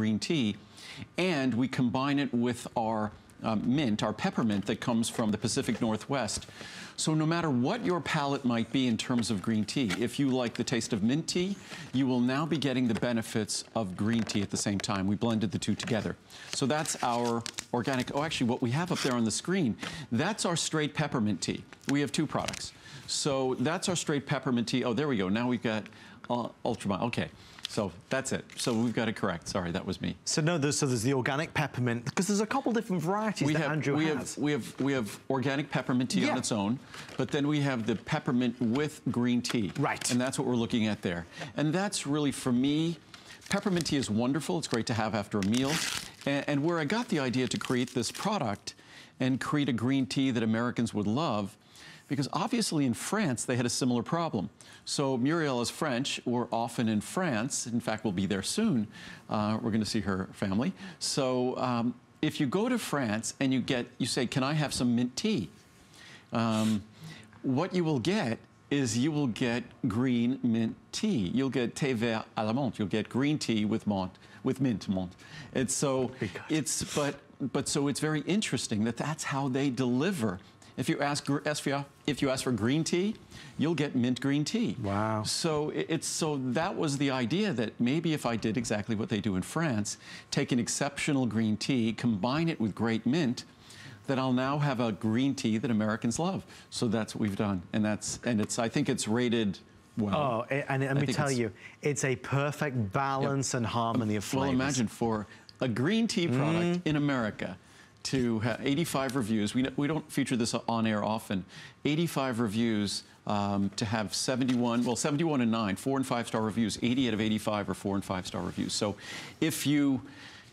green tea, and we combine it with our um, mint, our peppermint that comes from the Pacific Northwest. So no matter what your palate might be in terms of green tea, if you like the taste of mint tea, you will now be getting the benefits of green tea at the same time. We blended the two together. So that's our organic, oh actually what we have up there on the screen, that's our straight peppermint tea. We have two products. So that's our straight peppermint tea. Oh, there we go. Now we've got uh. Okay. So that's it. So we've got it correct. Sorry, that was me. So no, there's, so there's the organic peppermint because there's a couple different varieties we that have, Andrew we has. Have, we have we have organic peppermint tea yeah. on its own, but then we have the peppermint with green tea. Right. And that's what we're looking at there. And that's really for me. Peppermint tea is wonderful. It's great to have after a meal. And, and where I got the idea to create this product and create a green tea that Americans would love because obviously in France, they had a similar problem. So Muriel is French. We're often in France. In fact, we'll be there soon. Uh, we're going to see her family. So um, if you go to France and you get, you say, can I have some mint tea? Um, what you will get is you will get green mint tea. You'll get thé vert à la menthe. You'll get green tea with menthe, with mint menthe. It's so, because. it's, but, but so it's very interesting that that's how they deliver if you ask if you ask for green tea, you'll get mint green tea. Wow. So it's so that was the idea that maybe if I did exactly what they do in France, take an exceptional green tea, combine it with great mint, that I'll now have a green tea that Americans love. So that's what we've done, and that's and it's I think it's rated well. Oh, and let me tell you, it's a perfect balance yep. and harmony of flavors. Well, imagine for a green tea product mm. in America to 85 reviews. We, we don't feature this on air often. 85 reviews um, to have 71, well, 71 and 9, 4 and 5 star reviews. 80 out of 85 are 4 and 5 star reviews. So if you,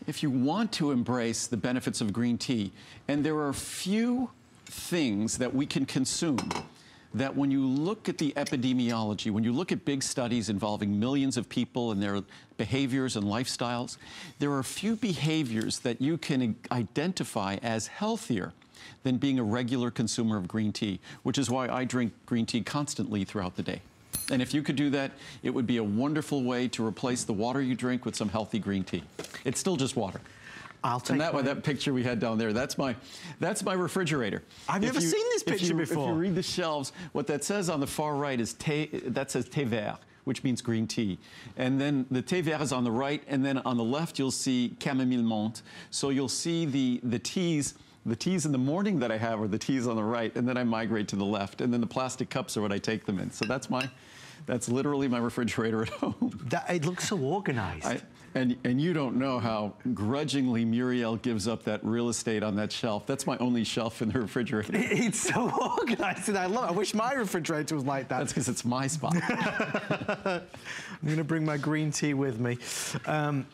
if you want to embrace the benefits of green tea, and there are few things that we can consume that when you look at the epidemiology, when you look at big studies involving millions of people and their behaviors and lifestyles, there are few behaviors that you can identify as healthier than being a regular consumer of green tea, which is why I drink green tea constantly throughout the day. And if you could do that, it would be a wonderful way to replace the water you drink with some healthy green tea. It's still just water. I'll take and that, that picture we had down there, that's my, that's my refrigerator. I've if never you, seen this picture you, before. If you read the shelves, what that says on the far right is, thé, that says thé vert which means green tea. And then the thé vert is on the right, and then on the left you'll see chamomile menthe. So you'll see the, the teas the teas in the morning that I have are the teas on the right, and then I migrate to the left, and then the plastic cups are what I take them in. So that's my, that's literally my refrigerator at home. That, it looks so organized. I, and, and you don't know how grudgingly Muriel gives up that real estate on that shelf. That's my only shelf in the refrigerator. It's so organized and I love it. I wish my refrigerator was like that. That's because it's my spot. I'm going to bring my green tea with me. Um,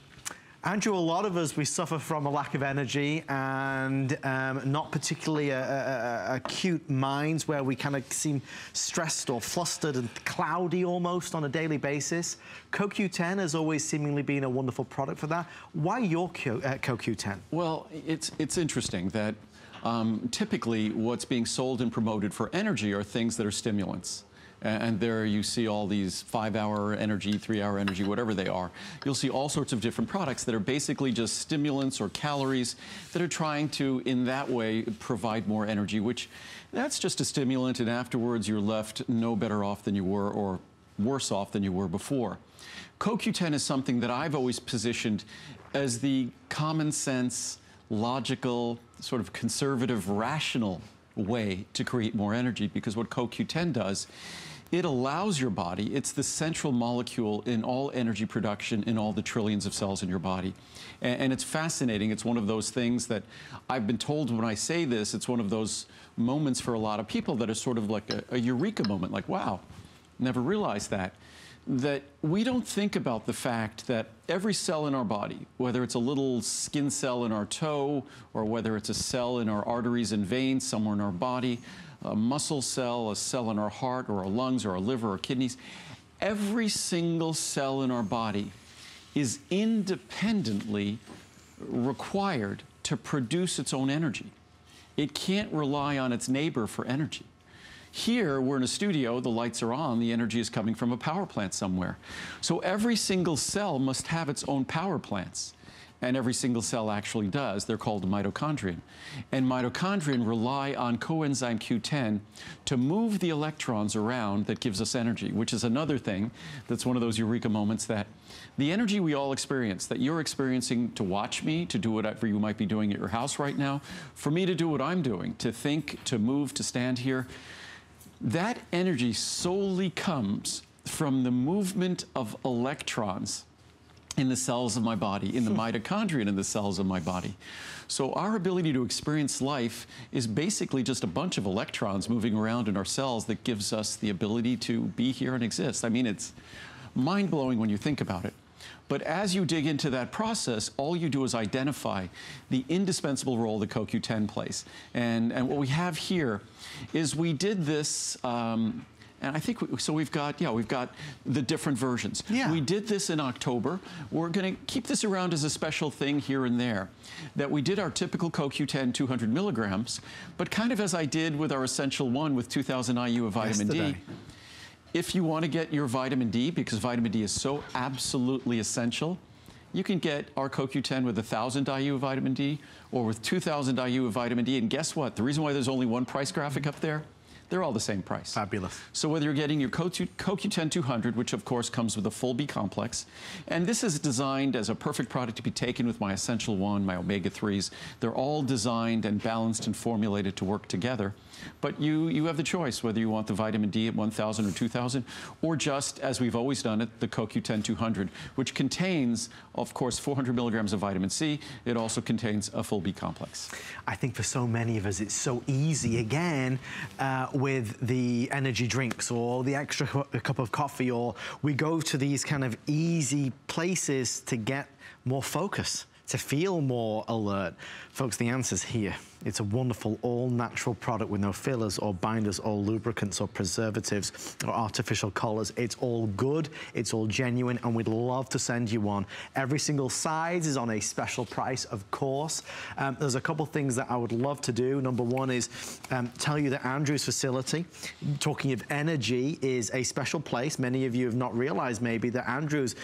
Andrew, a lot of us, we suffer from a lack of energy and um, not particularly acute minds where we kind of seem stressed or flustered and cloudy almost on a daily basis. CoQ10 has always seemingly been a wonderful product for that. Why your Q, uh, CoQ10? Well, it's, it's interesting that um, typically what's being sold and promoted for energy are things that are stimulants and there you see all these five-hour energy, three-hour energy, whatever they are. You'll see all sorts of different products that are basically just stimulants or calories that are trying to, in that way, provide more energy, which that's just a stimulant, and afterwards you're left no better off than you were or worse off than you were before. CoQ10 is something that I've always positioned as the common sense, logical, sort of conservative, rational way to create more energy because what CoQ10 does it allows your body, it's the central molecule in all energy production in all the trillions of cells in your body. And, and, it's fascinating. It's one of those things that I've been told when I say this, it's one of those moments for a lot of people that is sort of like a, a eureka moment, like, wow, never realized that. That we don't think about the fact that every cell in our body, whether it's a little skin cell in our toe or whether it's a cell in our arteries and veins somewhere in our body, a muscle cell, a cell in our heart or our lungs or our liver or kidneys, every single cell in our body is independently required to produce its own energy. It can't rely on its neighbor for energy. Here, we're in a studio, the lights are on, the energy is coming from a power plant somewhere. So every single cell must have its own power plants. And every single cell actually does. They're called mitochondrion. And mitochondrion rely on coenzyme Q10 to move the electrons around that gives us energy, which is another thing that's one of those eureka moments that the energy we all experience, that you're experiencing to watch me, to do whatever you might be doing at your house right now, for me to do what I'm doing, to think, to move, to stand here, that energy solely comes from the movement of electrons in the cells of my body, in the mitochondria in the cells of my body. So our ability to experience life is basically just a bunch of electrons moving around in our cells that gives us the ability to be here and exist. I mean, it's mind-blowing when you think about it. But as you dig into that process, all you do is identify the indispensable role the CoQ10 plays. And, and what we have here is we did this um, and I think, we, so we've got, yeah, we've got the different versions. Yeah. We did this in October. We're going to keep this around as a special thing here and there. That we did our typical CoQ10 200 milligrams, but kind of as I did with our Essential One with 2000 IU of vitamin Yesterday. D. If you want to get your vitamin D, because vitamin D is so absolutely essential, you can get our CoQ10 with 1,000 IU of vitamin D or with 2,000 IU of vitamin D. And guess what? The reason why there's only one price graphic up there, they're all the same price. Fabulous. So whether you're getting your CoQ10 200, which of course comes with a full B complex, and this is designed as a perfect product to be taken with my Essential One, my omega-3s. They're all designed and balanced and formulated to work together. But you, you have the choice whether you want the vitamin D at 1,000 or 2,000, or just, as we've always done it, the CoQ10 200, which contains, of course, 400 milligrams of vitamin C. It also contains a full B complex. I think for so many of us, it's so easy again uh, with the energy drinks or the extra cu- cup of coffee, or we go to these kind of easy places to get more focus, to feel more alert. Folks, the answer's here. It's a wonderful all-natural product with no fillers or binders or lubricants or preservatives or artificial colors. It's all good, it's all genuine, and we'd love to send you one. Every single size is on a special price, of course. Um, there's a couple things that I would love to do. Number one is um, tell you that Andrew's facility, talking of energy, is a special place. Many of you have not realized maybe that Andrew's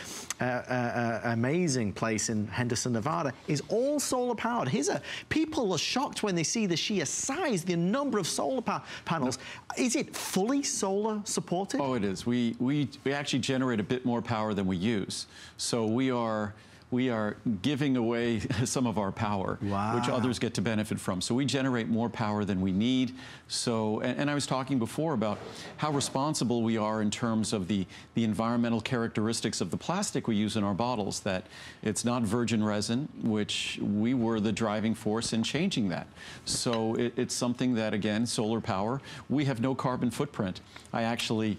uh, uh, uh, amazing place in Henderson, Nevada, is all solar powered. Here's a, people are shocked when they see the sheer size, the number of solar pa- panels. Is it fully solar supported? Oh, it is. We, we, we actually generate a bit more power than we use. So we are, we are giving away some of our power, which others get to benefit from. So we generate more power than we need. So, and, and I was talking before about how responsible we are in terms of the, the environmental characteristics of the plastic we use in our bottles, that it's not virgin resin, which we were the driving force in changing that. So it, it's something that, again, solar power, we have no carbon footprint. I actually,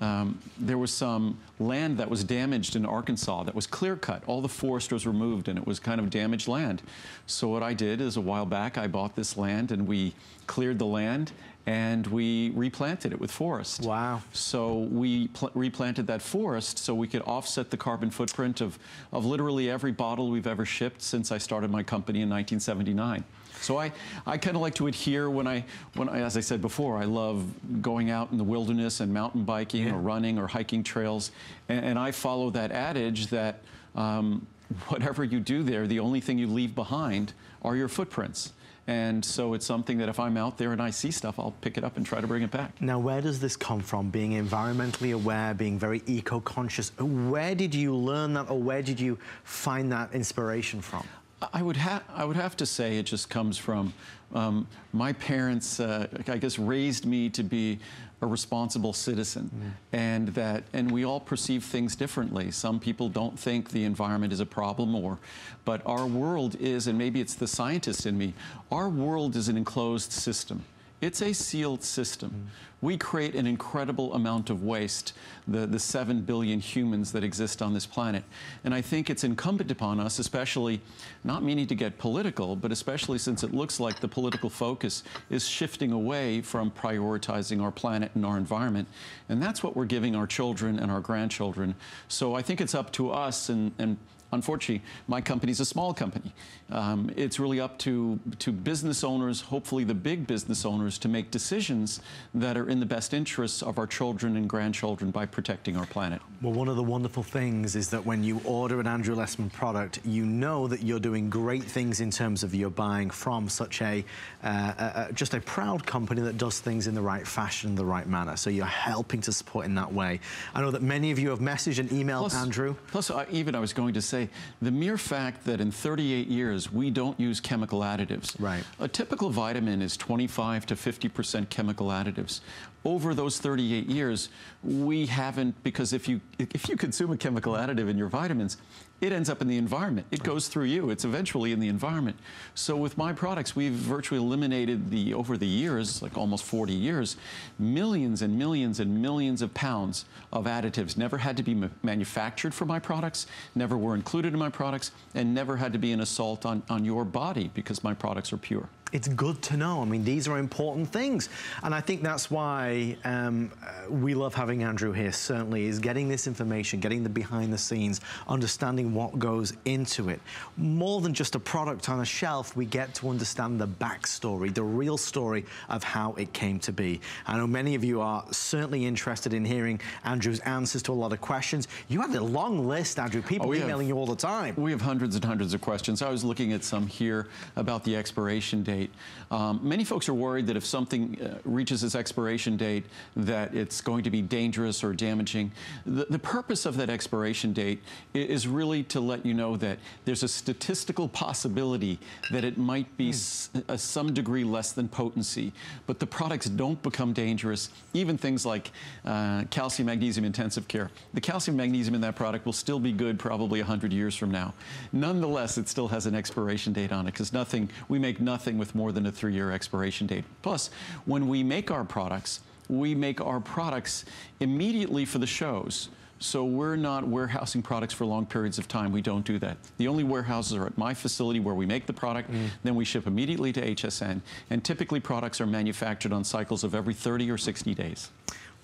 um, there was some land that was damaged in Arkansas that was clear cut. All the forest was removed and it was kind of damaged land. So what I did is a while back I bought this land and we cleared the land and we replanted it with forest. Wow. So we pl- replanted that forest so we could offset the carbon footprint of, of literally every bottle we've ever shipped since I started my company in 1979. So I, I kind of like to adhere when I, when I, as I said before, I love going out in the wilderness and mountain biking Yeah. or running or hiking trails. And, and I follow that adage that um, whatever you do there, the only thing you leave behind are your footprints. And so it's something that if I'm out there and I see stuff, I'll pick it up and try to bring it back. Now, where does this come from? Being environmentally aware, being very eco-conscious. Where did you learn that, or where did you find that inspiration from? I would have I would have to say it just comes from um, my parents. Uh, I guess raised me to be a responsible citizen, and that and we all perceive things differently. Some people don't think the environment is a problem, or but our world is, and maybe it's the scientist in me. Our world is an enclosed system. It's a sealed system. Mm. We create an incredible amount of waste, the, the 7 billion humans that exist on this planet. And I think it's incumbent upon us, especially, not meaning to get political, but especially since it looks like the political focus is shifting away from prioritizing our planet and our environment. And that's what we're giving our children and our grandchildren. So I think it's up to us and, and unfortunately, my company's a small company. Um, it's really up to, to business owners, hopefully the big business owners, to make decisions that are in the best interests of our children and grandchildren by protecting our planet. Well, one of the wonderful things is that when you order an Andrew Lessman product, you know that you're doing great things in terms of you're buying from such a, uh, a, just a proud company that does things in the right fashion, the right manner. So you're helping to support in that way. I know that many of you have messaged and emailed plus, Andrew. Plus, even I was going to say, the mere fact that in 38 years we don't use chemical additives. Right. A typical vitamin is 25 to 50% chemical additives over those 38 years, we haven't, because if you, if you consume a chemical additive in your vitamins, it ends up in the environment. It goes through you. It's eventually in the environment. So with my products, we've virtually eliminated the, over the years, like almost 40 years, millions and millions and millions of pounds of additives never had to be ma manufactured for my products, never were included in my products, and never had to be an assault on, on your body because my products are pure it's good to know. I mean, these are important things. And I think that's why um, uh, we love having Andrew here, certainly, is getting this information, getting the behind the scenes, understanding what goes into it. More than just a product on a shelf, we get to understand the backstory, the real story of how it came to be. I know many of you are certainly interested in hearing Andrew's answers to a lot of questions. You have a long list, Andrew, people oh, emailing have, you all the time. We have hundreds and hundreds of questions. I was looking at some here about the expiration date date. Um, many folks are worried that if something uh, reaches its expiration date, that it's going to be dangerous or damaging. The, the purpose of that expiration date is really to let you know that there's a statistical possibility that it might be mm. some degree less than potency, but the products don't become dangerous. Even things like uh, calcium magnesium intensive care. The calcium magnesium in that product will still be good probably 100 years from now. Nonetheless, it still has an expiration date on it because nothing, we make nothing with more than a three-year expiration date. Plus, when we make our products, we make our products immediately for the shows. So we're not warehousing products for long periods of time. We don't do that. The only warehouses are at my facility where we make the product, mm. then we ship immediately to HSN, and typically products are manufactured on cycles of every 30 or 60 days.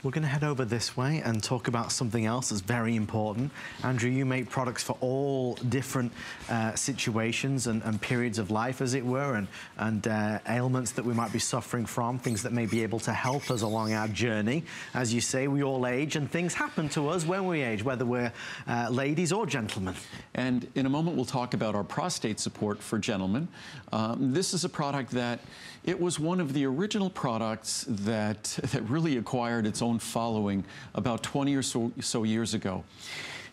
We're going to head over this way and talk about something else that's very important. Andrew, you make products for all different uh, situations and, and, periods of life, as it were, and, and uh, ailments that we might be suffering from, things that may be able to help us along our journey. As you say, we all age, and things happen to us when we age, whether we're uh, ladies or gentlemen. And in a moment, we'll talk about our prostate support for gentlemen. Um, this is a product that it was one of the original products that, that really acquired its own following about 20 or so, so years ago.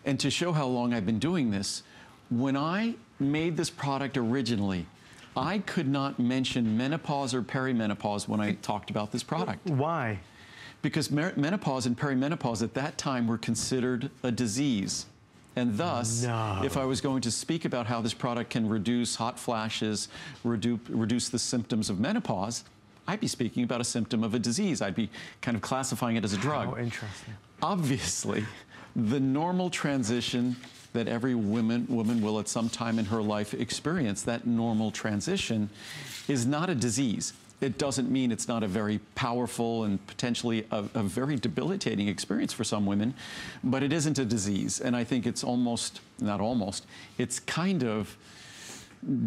And to show how long I've been doing this, when I made this product originally, I could not mention menopause or perimenopause when I talked about this product. Why? Because menopause and perimenopause at that time were considered a disease. And thus, no. if I was going to speak about how this product can reduce hot flashes, reduce, reduce the symptoms of menopause, I'd be speaking about a symptom of a disease. I'd be kind of classifying it as a drug. Oh, interesting. Obviously, the normal transition that every woman, woman will at some time in her life experience, that normal transition, is not a disease it doesn't mean it's not a very powerful and potentially a, a, very debilitating experience for some women, but it isn't a disease. And I think it's almost, not almost, it's kind of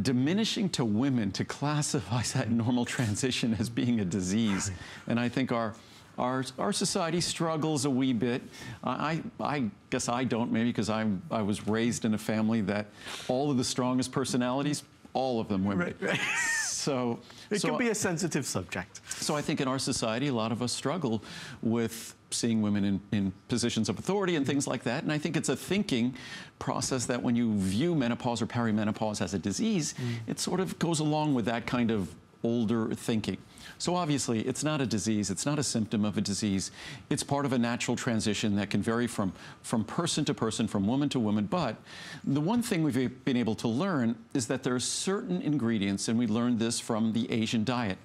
diminishing to women to classify that normal transition as being a disease. And I think our our, our society struggles a wee bit. I, I guess I don't, maybe because I was raised in a family that all of the strongest personalities, all of them women. Right, right. So it so, can be a sensitive subject. So I think in our society, a lot of us struggle with seeing women in, in positions of authority and things like that. And I think it's a thinking process that when you view menopause or perimenopause as a disease, mm. it sort of goes along with that kind of older thinking. So obviously, it's not a disease, it's not a symptom of a disease. It's part of a natural transition that can vary from, from person to person, from woman to woman. But the one thing we've been able to learn is that there are certain ingredients, and we learned this from the Asian diet.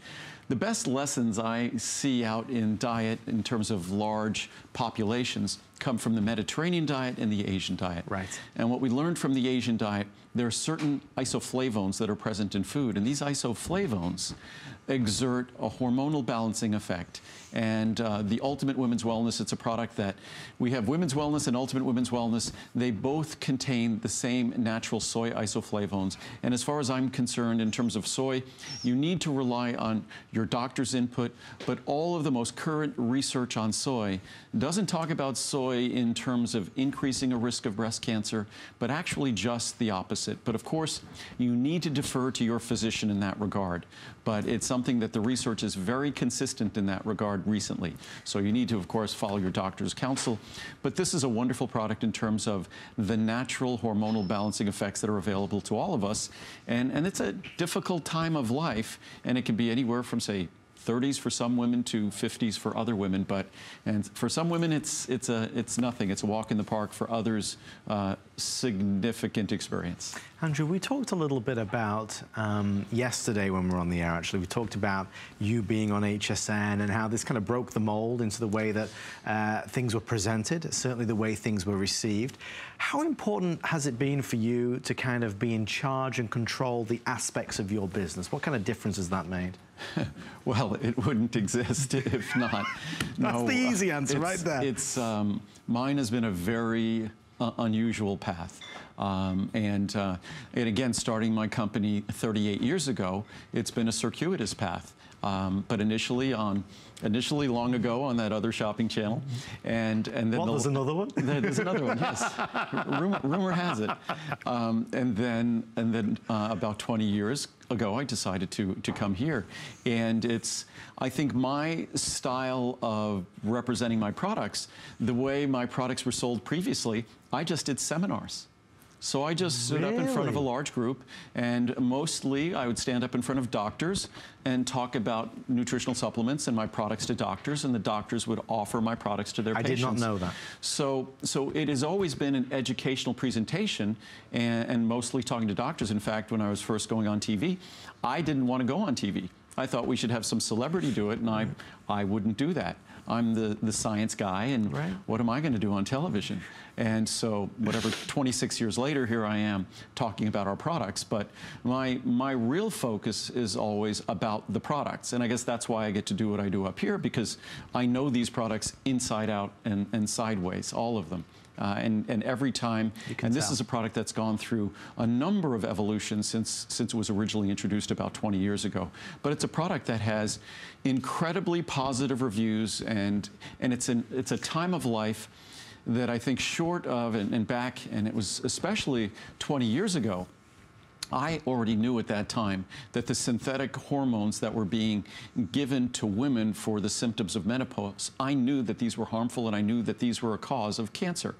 The best lessons I see out in diet in terms of large populations come from the Mediterranean diet and the Asian diet. Right. And what we learned from the Asian diet there are certain isoflavones that are present in food, and these isoflavones exert a hormonal balancing effect. And uh, the Ultimate Women's Wellness, it's a product that we have Women's Wellness and Ultimate Women's Wellness. They both contain the same natural soy isoflavones. And as far as I'm concerned, in terms of soy, you need to rely on your doctor's input, but all of the most current research on soy doesn't talk about soy in terms of increasing a risk of breast cancer, but actually just the opposite. But of course, you need to defer to your physician in that regard. But it's something that the research is very consistent in that regard recently. So you need to, of course, follow your doctor's counsel. But this is a wonderful product in terms of the natural hormonal balancing effects that are available to all of us. And, and it's a difficult time of life, and it can be anywhere from, say, 30s for some women to 50s for other women. But and for some women, it's it's a it's nothing. It's a walk in the park. For others, uh, significant experience. Andrew, we talked a little bit about um, yesterday when we were on the air. Actually, we talked about you being on HSN and how this kind of broke the mold into the way that uh, things were presented. Certainly, the way things were received. How important has it been for you to kind of be in charge and control the aspects of your business? What kind of difference has that made? well, it wouldn't exist if not. That's no, the easy answer right there. It's um, mine has been a very uh, unusual path. Um, and, uh, and again, starting my company 38 years ago, it's been a circuitous path. Um, but initially on initially long ago on that other shopping channel, and and then well, the, there's another one. There's another one. Yes, rumor, rumor, has it. Um, and then and then uh, about 20 years ago, I decided to to come here, and it's I think my style of representing my products, the way my products were sold previously, I just did seminars. So I just stood really? up in front of a large group, and mostly I would stand up in front of doctors and talk about nutritional supplements and my products to doctors, and the doctors would offer my products to their I patients. I did not know that. So, so it has always been an educational presentation, and, and mostly talking to doctors. In fact, when I was first going on TV, I didn't want to go on TV. I thought we should have some celebrity do it, and I, I wouldn't do that. I'm the, the science guy, and right. what am I going to do on television? And so, whatever, 26 years later, here I am talking about our products. But my, my real focus is always about the products. And I guess that's why I get to do what I do up here, because I know these products inside out and, and sideways, all of them. Uh, and, and every time, and this tell. is a product that's gone through a number of evolutions since, since it was originally introduced about 20 years ago. But it's a product that has incredibly positive reviews, and, and it's, an, it's a time of life that I think short of and, and back, and it was especially 20 years ago, I already knew at that time that the synthetic hormones that were being given to women for the symptoms of menopause, I knew that these were harmful and I knew that these were a cause of cancer.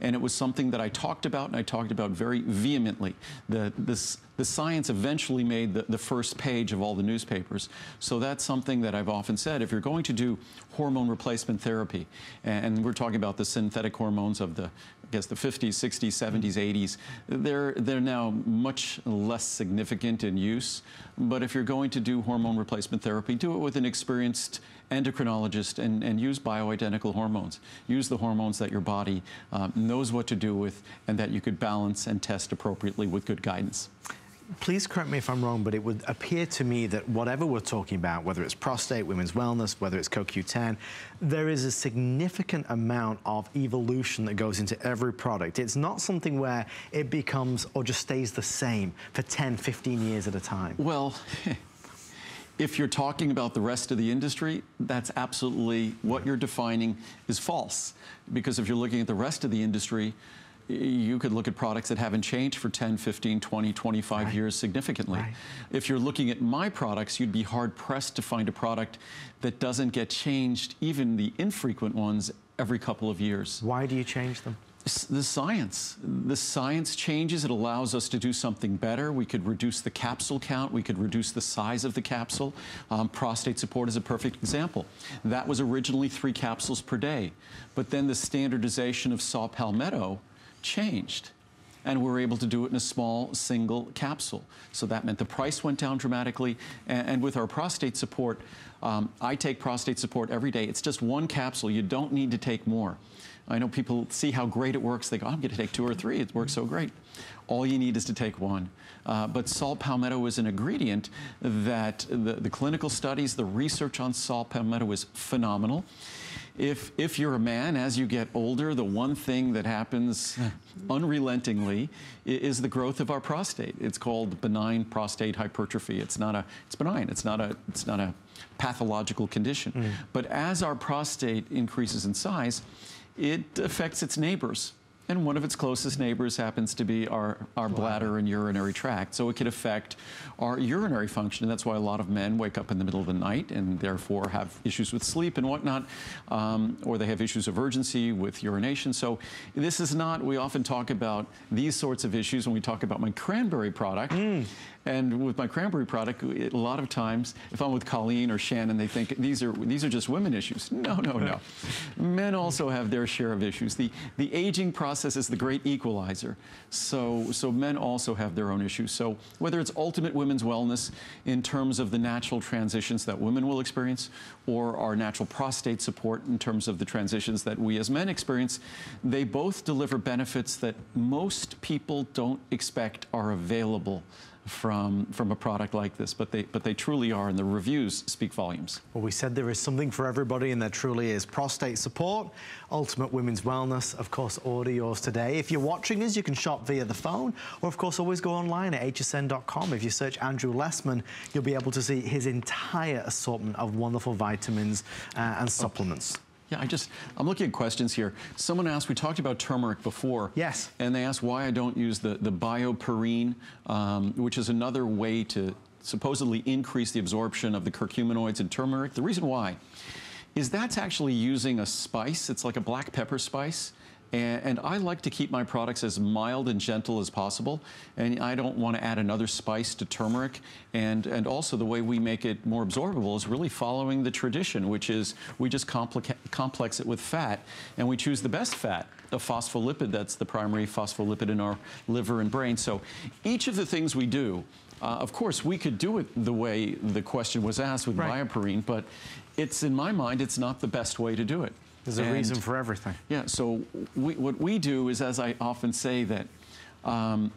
And it was something that I talked about and I talked about very vehemently. The, this, the science eventually made the, the first page of all the newspapers. So that's something that I've often said. If you're going to do hormone replacement therapy, and we're talking about the synthetic hormones of the Guess the 50s, 60s, 70s, 80s, they're, they're now much less significant in use. But if you're going to do hormone replacement therapy, do it with an experienced endocrinologist and, and use bioidentical hormones. Use the hormones that your body um, knows what to do with and that you could balance and test appropriately with good guidance please correct me if I'm wrong, but it would appear to me that whatever we're talking about, whether it's prostate, women's wellness, whether it's CoQ10, there is a significant amount of evolution that goes into every product. It's not something where it becomes or just stays the same for 10, 15 years at a time. Well, if you're talking about the rest of the industry, that's absolutely what you're defining is false. Because if you're looking at the rest of the industry, you could look at products that haven't changed for 10, 15, 20, 25 right. years significantly. Right. If you're looking at my products, you'd be hard pressed to find a product that doesn't get changed, even the infrequent ones, every couple of years. Why do you change them? The science. The science changes. It allows us to do something better. We could reduce the capsule count. We could reduce the size of the capsule. Um, prostate support is a perfect example. That was originally three capsules per day. But then the standardization of saw palmetto changed and we were able to do it in a small single capsule. So that meant the price went down dramatically. And, and with our prostate support, um, I take prostate support every day. It's just one capsule. You don't need to take more. I know people see how great it works. They go, I'm going to take two or three. It works so great. all you need is to take one. Uh, but saw palmetto is an ingredient that the, the clinical studies, the research on saw palmetto is phenomenal. If, if you're a man, as you get older, the one thing that happens unrelentingly is the growth of our prostate. It's called benign prostate hypertrophy. It's not a, it's benign. It's not a, it's not a pathological condition. Mm. But as our prostate increases in size, it affects its neighbors and one of its closest neighbors happens to be our, our bladder and urinary tract. So it can affect our urinary function, and that's why a lot of men wake up in the middle of the night and therefore have issues with sleep and whatnot, um, or they have issues of urgency with urination. So this is not, we often talk about these sorts of issues when we talk about my cranberry product. Mm. And with my cranberry product, a lot of times, if I'm with Colleen or Shannon, they think these are these are just women issues. No, no, no. Men also have their share of issues. The the aging process is the great equalizer. So so men also have their own issues. So whether it's ultimate women's wellness in terms of the natural transitions that women will experience, or our natural prostate support in terms of the transitions that we as men experience, they both deliver benefits that most people don't expect are available from from a product like this, but they but they truly are, and the reviews speak volumes. Well, we said there is something for everybody, and there truly is. Prostate support, ultimate women's wellness, of course, order yours today. If you're watching us, you can shop via the phone, or of course, always go online at hsn.com. If you search Andrew Lessman, you'll be able to see his entire assortment of wonderful vitamins uh, and supplements. Yeah, I just, I'm looking at questions here. Someone asked, we talked about turmeric before. Yes. And they asked why I don't use the, the bioperine, um, which is another way to supposedly increase the absorption of the curcuminoids in turmeric. The reason why is that's actually using a spice. It's like a black pepper spice. And, and, I like to keep my products as mild and gentle as possible. And I don't want to add another spice to turmeric. And, and also the way we make it more absorbable is really following the tradition, which is we just complex it with fat. And we choose the best fat, a phospholipid that's the primary phospholipid in our liver and brain. So each of the things we do, uh, of course, we could do it the way the question was asked with right. but it's, in my mind, it's not the best way to do it. There's a and, reason for everything. Yeah, so we, what we do is, as I often say, that um,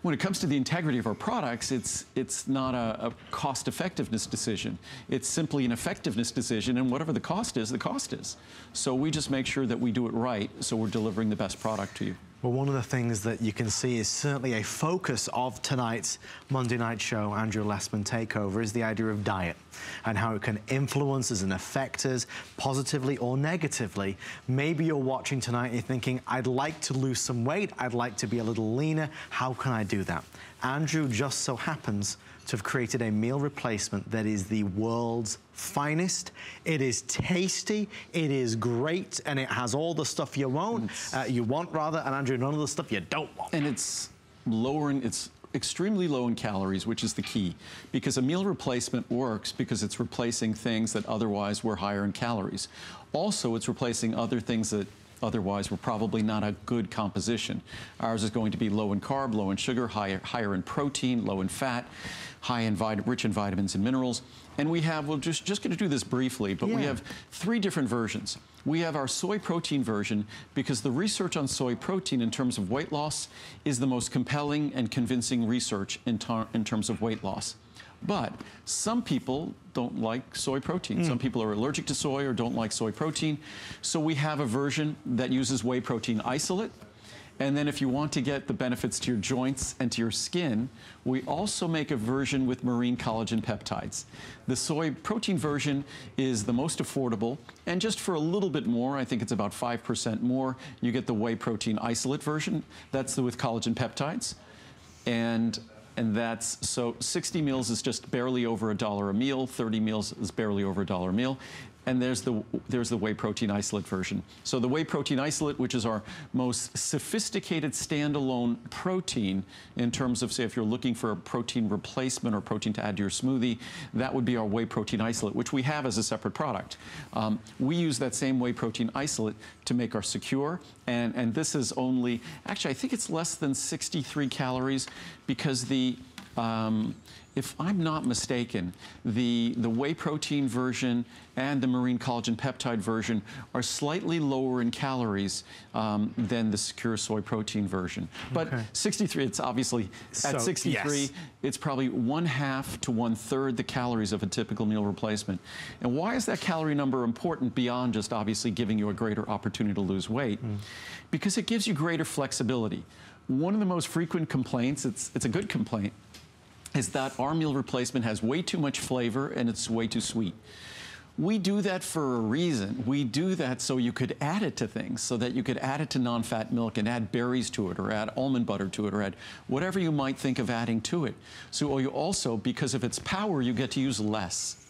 when it comes to the integrity of our products, it's, it's not a, a, cost effectiveness decision. It's simply an effectiveness decision, and whatever the cost is, the cost is. So we just make sure that we do it right so we're delivering the best product to you. Well, one of the things that you can see is certainly a focus of tonight's Monday night show, Andrew Lessman Takeover, is the idea of diet and how it can influence us and affect us positively or negatively. Maybe you're watching tonight and you're thinking, I'd like to lose some weight, I'd like to be a little leaner. How can I do that? Andrew just so happens to have created a meal replacement that is the world's finest. It is tasty, it is great, and it has all the stuff you want, uh, you want rather, and Andrew, none of the stuff you don't want. And it's lowering, it's extremely low in calories, which is the key, because a meal replacement works because it's replacing things that otherwise were higher in calories. Also, it's replacing other things that otherwise were probably not a good composition. Ours is going to be low in carb, low in sugar, higher, higher in protein, low in fat high in rich in vitamins and minerals. And we have, we're just, just going to do this briefly, but yeah. we have three different versions. We have our soy protein version because the research on soy protein in terms of weight loss is the most compelling and convincing research in, in terms of weight loss. But some people don't like soy protein. Mm. Some people are allergic to soy or don't like soy protein. So we have a version that uses whey protein isolate and then if you want to get the benefits to your joints and to your skin, we also make a version with marine collagen peptides. The soy protein version is the most affordable, and just for a little bit more, I think it's about 5% more, you get the whey protein isolate version. That's the with collagen peptides. And and that's so 60 meals is just barely over a dollar a meal 30 meals is barely over a dollar a meal and there's the there's the whey protein isolate version. So the whey protein isolate, which is our most sophisticated standalone protein in terms of, say, if you're looking for a protein replacement or protein to add to your smoothie, that would be our whey protein isolate, which we have as a separate product. Um, we use that same whey protein isolate to make our secure, and and this is only actually I think it's less than 63 calories because the um, if I'm not mistaken, the, the whey protein version and the marine collagen peptide version are slightly lower in calories um, than the secure soy protein version. But Okay. 63, it's obviously So, at 63, yes. it's probably one half to one third the calories of a typical meal replacement. And why is that calorie number important beyond just obviously giving you a greater opportunity to lose weight? Because it gives you greater flexibility. One of the most frequent complaints, it's, it's a good complaint, is that our meal replacement has way too much flavor and it's way too sweet. We do that for a reason. We do that so you could add it to things, so that you could add it to non-fat milk and add berries to it or add almond butter to it or add whatever you might think of adding to it. So you also, because of its power, you get to use less.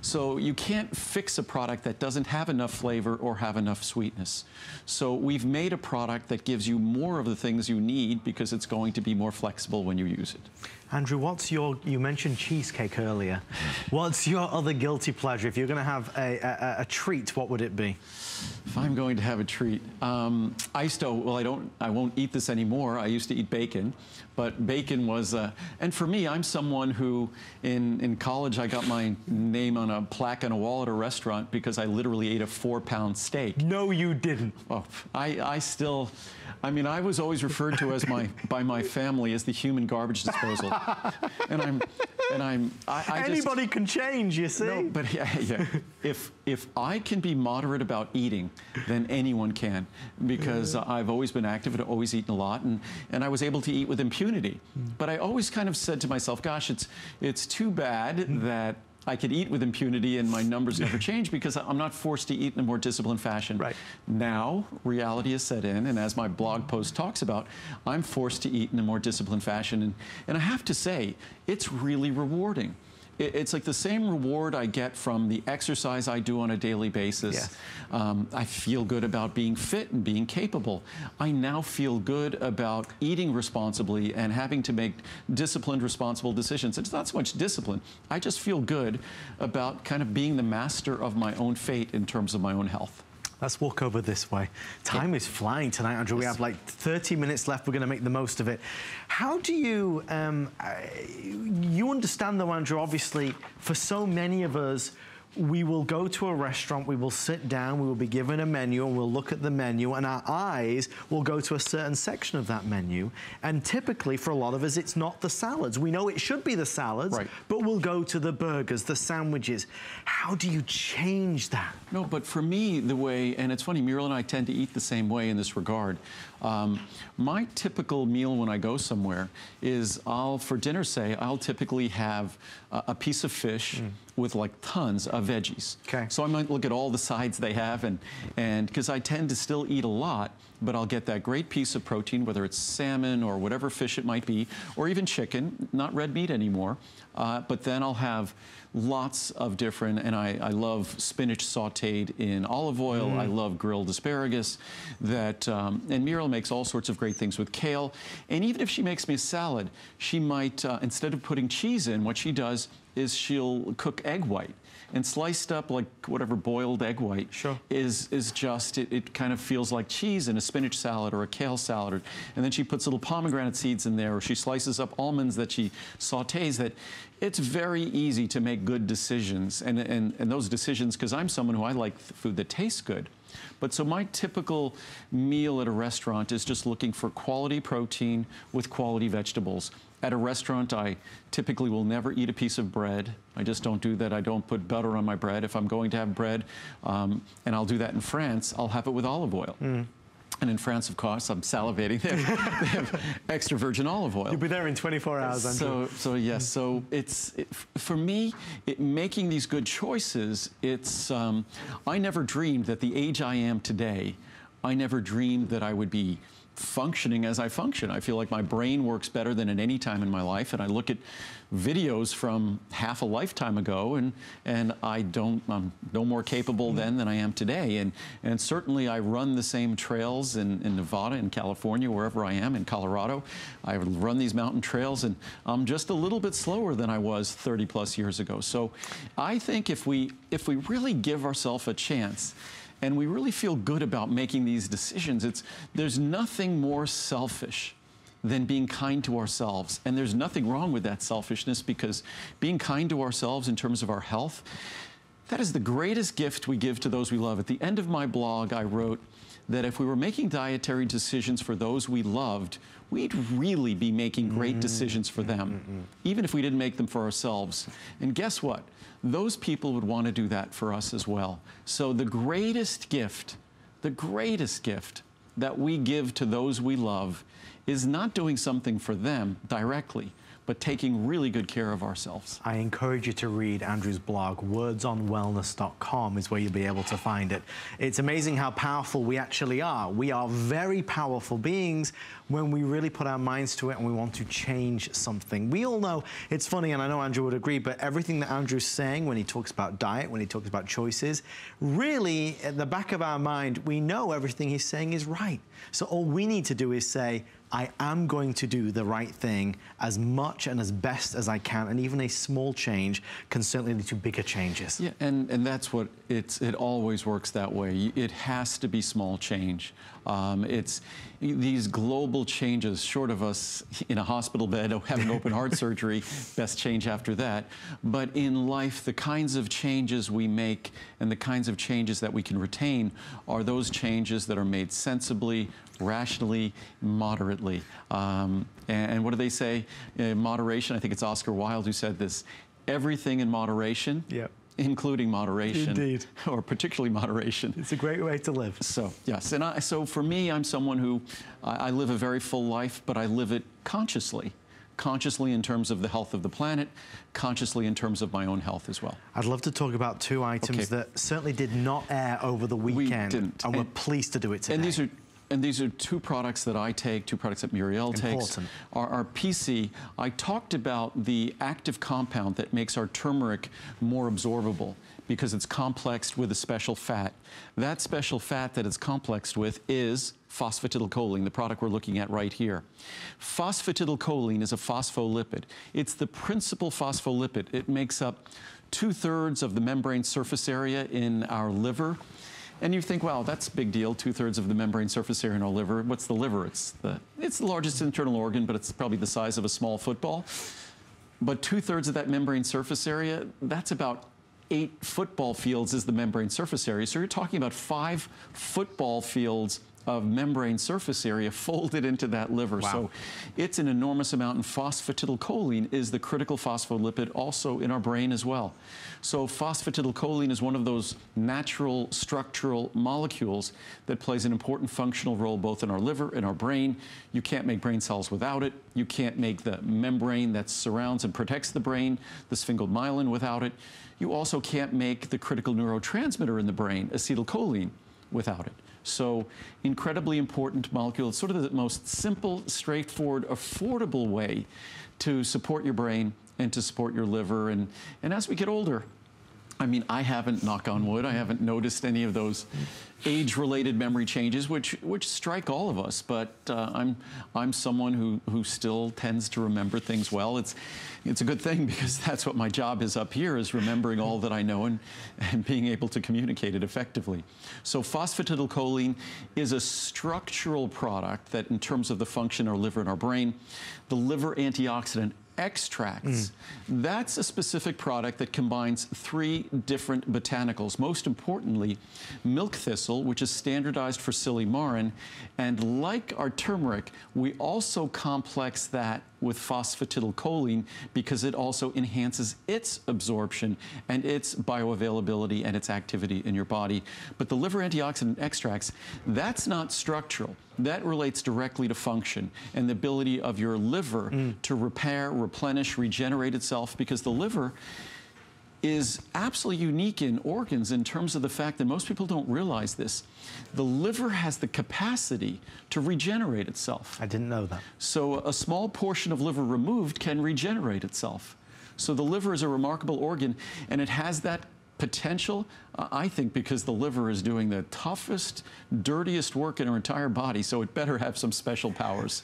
So you can't fix a product that doesn't have enough flavor or have enough sweetness. So we've made a product that gives you more of the things you need because it's going to be more flexible when you use it. Andrew, what's your, you mentioned cheesecake earlier. What's your other guilty pleasure? If you're going to have a, a, a treat, what would it be? If I'm going to have a treat, um, I still, well, I don't, I won't eat this anymore. I used to eat bacon, but bacon was, uh, and for me, I'm someone who, in, in college, I got my name on a plaque on a wall at a restaurant because I literally ate a four pound steak. No, you didn't. Oh, I, I still, I mean, I was always referred to as my, by my family as the human garbage disposal. and I'm, and I'm, I, I just, Anybody can change, you see. no, but yeah, yeah. If if I can be moderate about eating, then anyone can, because uh, I've always been active and always eaten a lot, and and I was able to eat with impunity. But I always kind of said to myself, "Gosh, it's it's too bad that." I could eat with impunity and my numbers never change because I'm not forced to eat in a more disciplined fashion. Right. Now, reality is set in, and as my blog post talks about, I'm forced to eat in a more disciplined fashion. And, and I have to say, it's really rewarding. It- It's like the same reward I get from the exercise I do on a daily basis. Um, I feel good about being fit and being capable. I now feel good about eating responsibly and having to make disciplined, responsible decisions. It's not so much discipline. I just feel good about kind of being the master of my own fate in terms of my own health. Let's walk over this way. Time is flying tonight, Andrew. We have like 30 minutes left. We're going to make the most of it. How do you, um, you understand though, Andrew, obviously, for so many of us, we will go to a restaurant, we will sit down, we will be given a menu, and we'll look at the menu, and our eyes will go to a certain section of that menu. And typically, for a lot of us, it's not the salads. We know it should be the salads, Right. but we'll go to the burgers, the sandwiches. How do you change that? No, but for me, the way, and it's funny, Muriel and I tend to eat the same way in this regard. Um, my typical meal when I go somewhere is I'll, for dinner, say, I'll typically have a, a piece of fish with like tons of veggies. Okay. So I might look at all the sides they have, and and because I tend to still eat a lot, but I'll get that great piece of protein, whether it's salmon or whatever fish it might be, or even chicken, not red meat anymore. Uh, but then I'll have lots of different, and I, I love spinach sautéed in olive oil. I love grilled asparagus. That um, and Muriel makes all sorts of great things with kale. And even if she makes me a salad, she might uh, instead of putting cheese in, what she does is she'll cook egg white. And sliced up like whatever boiled egg white Sure. is is just it, it kind of feels like cheese in a spinach salad or a kale salad. Or, and then she puts little pomegranate seeds in there. Or she slices up almonds that she sautés that it's very easy to make good decisions. And and, and those decisions because I'm someone who I like food that tastes good but so my typical meal at a restaurant is just looking for quality protein with quality vegetables. At a restaurant, I typically will never eat a piece of bread. I just don't do that. I don't put butter on my bread. If I'm going to have bread, um, and I'll do that in France, I'll have it with olive oil. And in France, of course, I'm salivating. They have, they have extra virgin olive oil. You'll be there in 24 hours, So, so yes. So it's it, for me, it, making these good choices. It's um, I never dreamed that the age I am today, I never dreamed that I would be functioning as I function. I feel like my brain works better than at any time in my life, and I look at videos from half a lifetime ago, and and I don't I'm no more capable hmm. then than I am today, and and certainly I run the same trails in, in Nevada, in California, wherever I am, in Colorado. I run these mountain trails, and I'm just a little bit slower than I was 30 plus years ago. So, I think if we if we really give ourselves a chance and we really feel good about making these decisions. It's there's nothing more selfish than being kind to ourselves. And there's nothing wrong with that selfishness because being kind to ourselves in terms of our health, that is the greatest gift we give to those we love. At the end of my blog, I wrote that if we were making dietary decisions for those we loved, we'd really be making great mm-hmm. decisions for them, mm-hmm. even if we didn't make them for ourselves. And guess what? Those people would want to do that for us as well. So the greatest gift, the greatest gift that we give to those we love is not doing something for them directly, but taking really good care of ourselves. I encourage you to read Andrew's blog. Wordsonwellness.com is where you'll be able to find it. It's amazing how powerful we actually are. We are very powerful beings when we really put our minds to it and we want to change something. We all know, it's funny, and I know Andrew would agree, but everything that Andrew's saying when he talks about diet, when he talks about choices, really, at the back of our mind, we know everything he's saying is right. So all we need to do is say, I am going to do the right thing as much and as best as I can, and even a small change can certainly lead to bigger changes. Yeah, and, and that's what it's, it always works that way. It has to be small change. Um, it's these global changes, short of us in a hospital bed having open heart surgery, best change after that. But in life, the kinds of changes we make and the kinds of changes that we can retain are those changes that are made sensibly, rationally, moderately. Um, and, and, what do they say? Uh, moderation, I think it's Oscar Wilde who said this everything in moderation. Yep including moderation, Indeed. or particularly moderation. It's a great way to live. So yes, and I, so for me, I'm someone who I, I live a very full life, but I live it consciously consciously in terms of the health of the planet, consciously in terms of my own health as well. I'd love to talk about two items okay. that certainly did not air over the weekend. We didn't. And, and we're pleased to do it today. And these are and these are two products that I take, two products that Muriel Important. takes. Our, our PC, I talked about the active compound that makes our turmeric more absorbable because it's complexed with a special fat. That special fat that it's complexed with is phosphatidylcholine, the product we're looking at right here. Phosphatidylcholine is a phospholipid. It's the principal phospholipid. It makes up two-thirds of the membrane surface area in our liver. And you think, wow, that's a big deal, two-thirds of the membrane surface area in our liver. What's the liver? It's the, it's the largest internal organ, but it's probably the size of a small football. But two-thirds of that membrane surface area, that's about eight football fields is the membrane surface area. So you're talking about five football fields of membrane surface area folded into that liver. Wow. So it's an enormous amount, and phosphatidylcholine is the critical phospholipid also in our brain as well. So phosphatidylcholine is one of those natural structural molecules that plays an important functional role both in our liver and our brain. You can't make brain cells without it. You can't make the membrane that surrounds and protects the brain, the sphingomyelin, without it. You also can't make the critical neurotransmitter in the brain, acetylcholine, without it. So incredibly important molecule. It's sort of the most simple, straightforward, affordable way to support your brain and to support your liver. And, and as we get older, I mean, I haven't, knock on wood, I haven't noticed any of those age-related memory changes, which which strike all of us. But uh, I'm I'm someone who who still tends to remember things well. It's it's a good thing because that's what my job is up here is remembering all that I know and and being able to communicate it effectively. So phosphatidylcholine is a structural product that, in terms of the function of our liver and our brain, the liver antioxidant extracts. Mm. That's a specific product that combines three different botanicals. Most importantly, milk thistle, which is standardized for silymarin, and like our turmeric, we also complex that with phosphatidylcholine because it also enhances its absorption and its bioavailability and its activity in your body. But the liver antioxidant extracts, that's not structural. That relates directly to function and the ability of your liver mm. to repair, replenish, regenerate itself because the liver is absolutely unique in organs in terms of the fact that most people don't realize this. The liver has the capacity to regenerate itself. I didn't know that. So a small portion of liver removed can regenerate itself. So the liver is a remarkable organ and it has that potential, uh, I think, because the liver is doing the toughest, dirtiest work in our entire body, so it better have some special powers.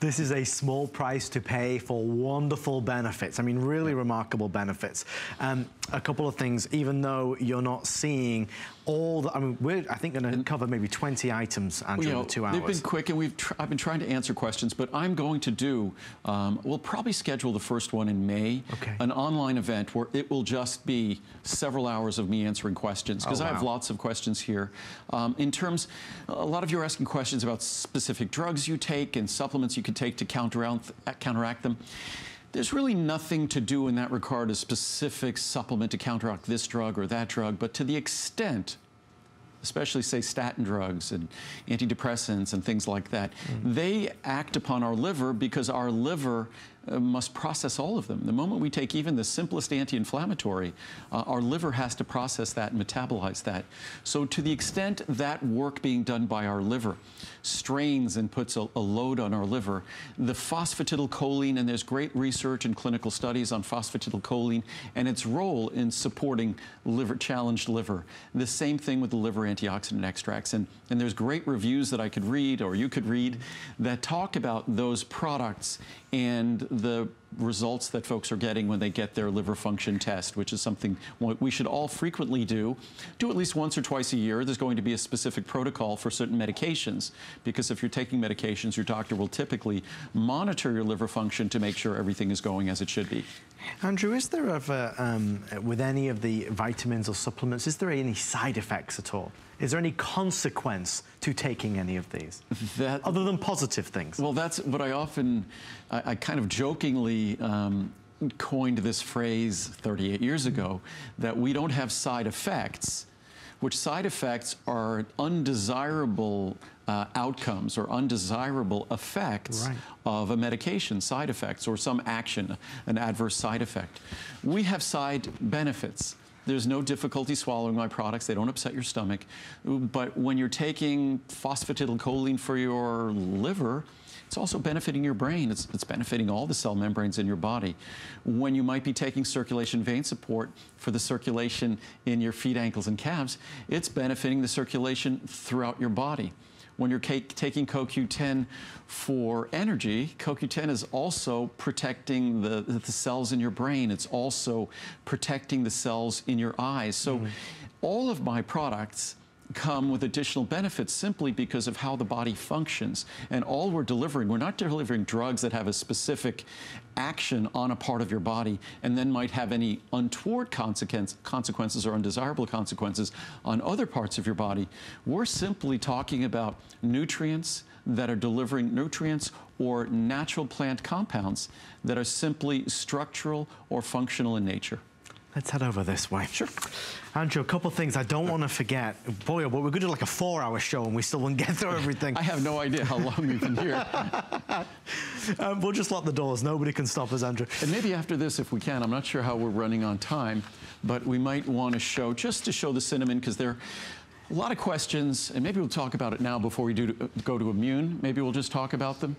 This is a small price to pay for wonderful benefits. I mean, really remarkable benefits. Um, a couple of things, even though you're not seeing all the, I mean, we're, I think, going to cover maybe 20 items, Andrew, you know, in two hours. They've been quick, and we've tr- I've been trying to answer questions, but I'm going to do, um, we'll probably schedule the first one in May, Okay. an online event where it will just be several hours of me answering questions, because Oh, I have lots of questions here. Um, in terms, a lot of you are asking questions about specific drugs you take and supplements you could take to counteract, counteract them. There's really nothing to do in that regard, a specific supplement to counteract this drug or that drug, but to the extent especially say statin drugs and antidepressants and things like that, mm. they act upon our liver because our liver uh, must process all of them. The moment we take even the simplest anti-inflammatory, uh, our liver has to process that and metabolize that. So to the extent that work being done by our liver strains and puts a, a load on our liver, the phosphatidylcholine, and there's great research and clinical studies on phosphatidylcholine and its role in supporting liver challenged liver. The same thing with the liver antioxidant extracts. And, and there's great reviews that I could read or you could read that talk about those products and the results that folks are getting when they get their liver function test, which is something we should all frequently do. Do at least once or twice a year. There's going to be a specific protocol for certain medications because if you're taking medications, your doctor will typically monitor your liver function to make sure everything is going as it should be. Andrew, is there ever, um, with any of the vitamins or supplements, is there any side effects at all? Is there any consequence to taking any of these, That, other than positive things? Well, that's what I often, I, I kind of jokingly um, coined this phrase 38 years ago that we don't have side effects, which side effects are undesirable uh, outcomes or undesirable effects Right. of a medication, side effects, or some action, an adverse side effect. We have side benefits. There's no difficulty swallowing my products. They don't upset your stomach. But when you're taking phosphatidylcholine for your liver, it's also benefiting your brain. It's, it's benefiting all the cell membranes in your body. When you might be taking circulation vein support for the circulation in your feet, ankles, and calves, it's benefiting the circulation throughout your body. When you're taking CoQ10 for energy, CoQ10 is also protecting the, the cells in your brain. It's also protecting the cells in your eyes. So mm-hmm. all of my products come with additional benefits simply because of how the body functions. And all we're delivering, we're not delivering drugs that have a specific action on a part of your body and then might have any untoward consequence, consequences or undesirable consequences on other parts of your body. We're simply talking about nutrients that are delivering nutrients or natural plant compounds that are simply structural or functional in nature. Let's head over this way. Sure. Andrew, a couple of things I don't want to forget. Boy, oh boy, we're going to do like a four-hour show and we still won't get through everything. I have no idea how long we've been here. Um, we'll just lock the doors. Nobody can stop us, Andrew. And maybe after this, if we can, I'm not sure how we're running on time, but we might want to show, just to show the cinnamon, because there are a lot of questions, and maybe we'll talk about it now before we do go to immune. Maybe we'll just talk about them.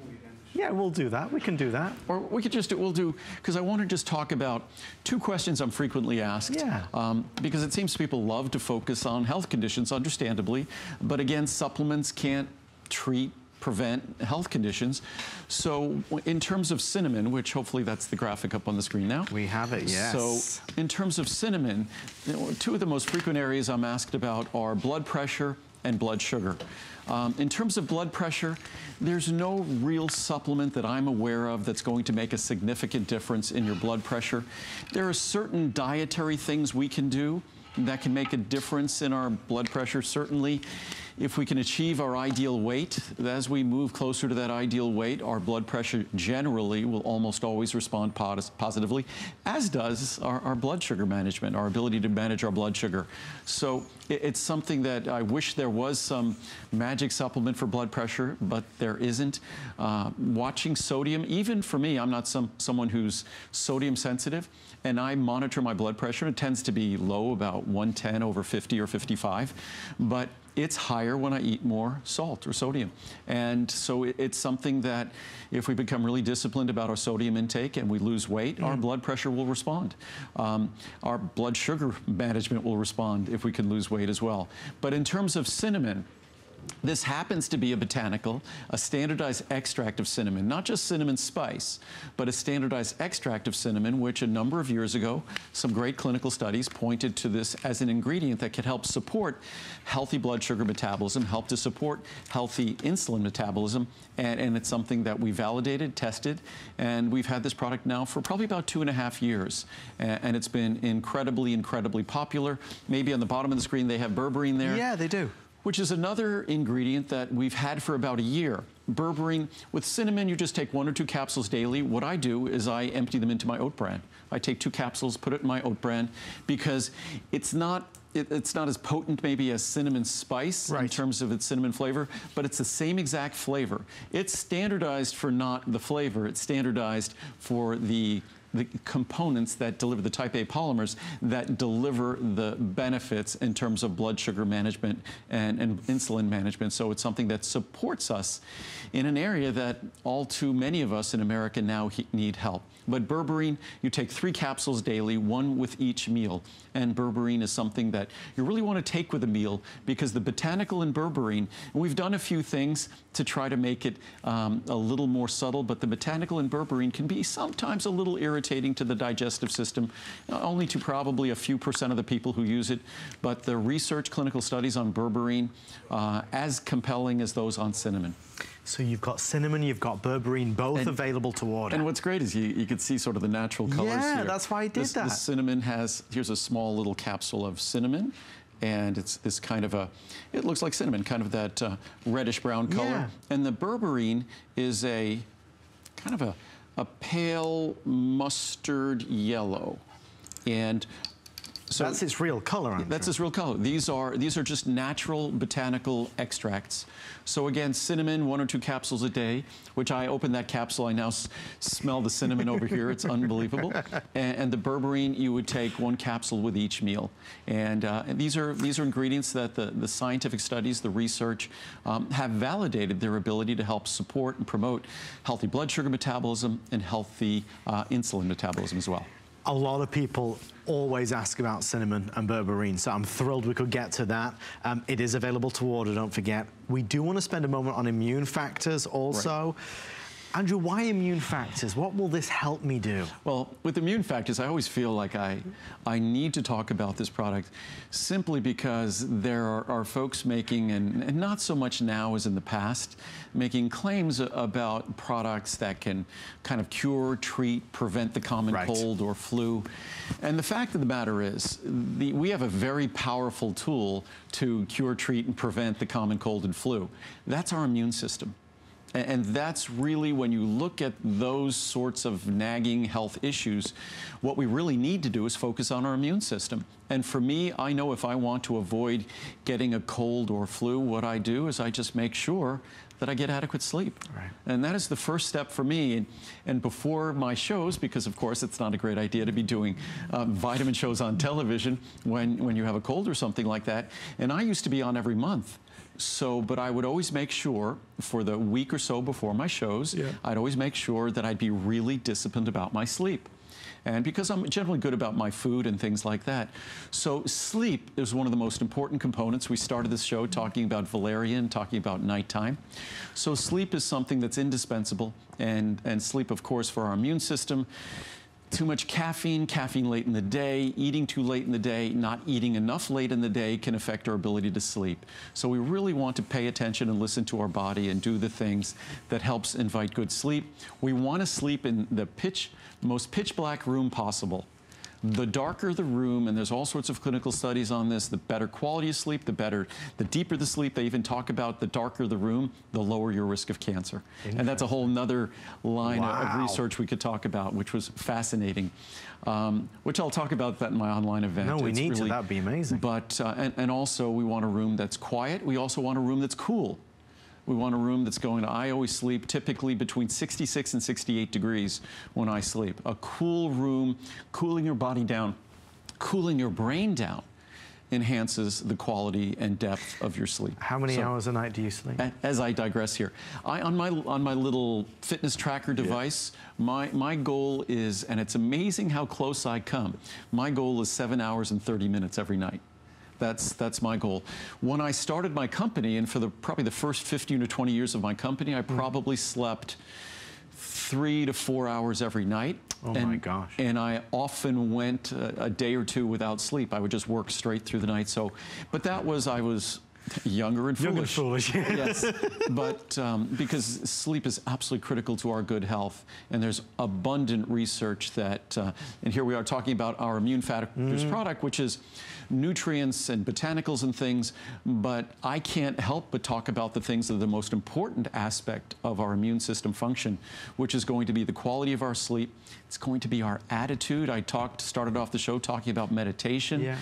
Yeah, we'll do that. We can do that. Or we could just do, we'll do, because I want to just talk about two questions I'm frequently asked. Yeah. Um, because it seems people love to focus on health conditions, understandably. But again, supplements can't treat, prevent health conditions. So in terms of cinnamon, which hopefully that's the graphic up on the screen now. We have it, yes. So in terms of cinnamon, two of the most frequent areas I'm asked about are blood pressure and blood sugar. Um, in terms of blood pressure, there's no real supplement that I'm aware of that's going to make a significant difference in your blood pressure. There are certain dietary things we can do that can make a difference in our blood pressure, certainly. If we can achieve our ideal weight, as we move closer to that ideal weight, our blood pressure generally will almost always respond positively, as does our, our blood sugar management, our ability to manage our blood sugar. So it- it's something that I wish there was some magic supplement for blood pressure, but there isn't. Uh, watching sodium, even for me, I'm not some, someone who's sodium sensitive, and I monitor my blood pressure. It tends to be low, about 110 over 50 or 55, but it's higher when I eat more salt or sodium. And so it, it's something that if we become really disciplined about our sodium intake and we lose weight, our blood pressure will respond. Um, our blood sugar management will respond if we can lose weight as well. But in terms of cinnamon, This happens to be a botanical, a standardized extract of cinnamon, not just cinnamon spice, but a standardized extract of cinnamon, which a number of years ago, some great clinical studies pointed to this as an ingredient that could help support healthy blood sugar metabolism, help to support healthy insulin metabolism, and, and it's something that we validated, tested, and we've had this product now for probably about two and a half years, and, and it's been incredibly, incredibly popular. Maybe on the bottom of the screen they have berberine there Yeah, they do. Which is another ingredient that we've had for about a year. Berberine. With cinnamon, you just take one or two capsules daily. What I do is I empty them into my oat bran. I take two capsules, put it in my oat bran, because it's not it, it's not as potent maybe as cinnamon spice in terms of its cinnamon flavor, but it's the same exact flavor. It's standardized for not the flavor, it's standardized for the the components that deliver the type A polymers that deliver the benefits in terms of blood sugar management and, and insulin management. So it's something that supports us in an area that all too many of us in America now need help. But berberine, you take three capsules daily, one with each meal. And berberine is something that you really want to take with a meal because the botanical in berberine, and we've done a few things to try to make it um, a little more subtle, but the botanical in berberine can be sometimes a little irritating to the digestive system, only to probably a few percent of the people who use it. But the research clinical studies on berberine, uh, as compelling as those on cinnamon. So you've got cinnamon, you've got berberine, both And- available to order. And what's great is you, you can see sort of the natural colors Yeah, here. that's why I did This- that. The cinnamon has, here's a small little capsule of cinnamon, and it's this kind of a, it looks like cinnamon, kind of that uh, reddish brown color. Yeah. And the berberine is a kind of a, a pale mustard yellow. And so That's its real color, Andrew. that's its real color. These are these are just natural botanical extracts. So again, cinnamon, one or two capsules a day. Which I open that capsule, I now s- smell the cinnamon over here. It's unbelievable. And, and the berberine, you would take one capsule with each meal. And, uh, and these are these are ingredients that the the scientific studies, the research, um, have validated their ability to help support and promote healthy blood sugar metabolism and healthy uh, insulin metabolism as well. A lot of people always ask about cinnamon and berberine, so I'm thrilled we could get to that. Um, it is available to order, don't forget. We do want to spend a moment on immune factors also. Andrew, why immune factors? What will this help me do? Well, with immune factors, I always feel like I, I need to talk about this product simply because there are, are folks making, and, and not so much now as in the past, making claims about products that can kind of cure, treat, prevent the common Right. cold or flu. And the fact of the matter is, the, we have a very powerful tool to cure, treat, and prevent the common cold and flu. That's our immune system. And that's really when you look at those sorts of nagging health issues, what we really need to do is focus on our immune system. And for me, I know if I want to avoid getting a cold or flu, what I do is I just make sure that I get adequate sleep. Right. And that is the first step for me. And, and before my shows, because of course it's not a great idea to be doing um, vitamin shows on television when, when you have a cold or something like that. And I used to be on every month. So, but I would always make sure for the week or so before my shows, Yeah. I'd always make sure that I'd be really disciplined about my sleep. And because I'm generally good about my food and things like that. So, sleep is one of the most important components. We started this show talking about valerian, talking about nighttime. So, sleep is something that's indispensable. And, and sleep, of course, for our immune system. Too much caffeine, caffeine late in the day, eating too late in the day, not eating enough late in the day can affect our ability to sleep. So we really want to pay attention and listen to our body and do the things that helps invite good sleep. We want to sleep in the pitch, most pitch black room possible. The darker the room, and there's all sorts of clinical studies on this, the better quality of sleep, the better, the deeper the sleep. They even talk about the darker the room, the lower your risk of cancer. And that's a whole nother line of- of research we could talk about, which was fascinating, um, which I'll talk about that in my online event. No, we It's need to. That'd be amazing. But, uh, and, and also we want a room that's quiet. We also want a room that's cool. We want a room that's going to, I always sleep typically between 66 and 68 degrees when I sleep. A cool room, cooling your body down, cooling your brain down enhances the quality and depth of your sleep. How many So- hours a night do you sleep? as I digress here, I, on my on my little fitness tracker device, my my goal is, and it's amazing how close I come. My goal is seven hours and thirty minutes every night. That's that's my goal. When I started my company, and for the probably the first 15 to 20 years of my company, I Mm. probably slept three to four hours every night. Oh and, my gosh. And I often went a, a day or two without sleep. I would just work straight through the night. So, but that was I was younger and Young and foolish. foolish. yes, but um, because sleep is absolutely critical to our good health, and there's abundant research that, uh, and here we are talking about our immune factors product, which is nutrients and botanicals and things, but I can't help but talk about the things that are the most important aspect of our immune system function, which is going to be the quality of our sleep. It's going to be our attitude. I talked, started off the show talking about meditation. Yeah.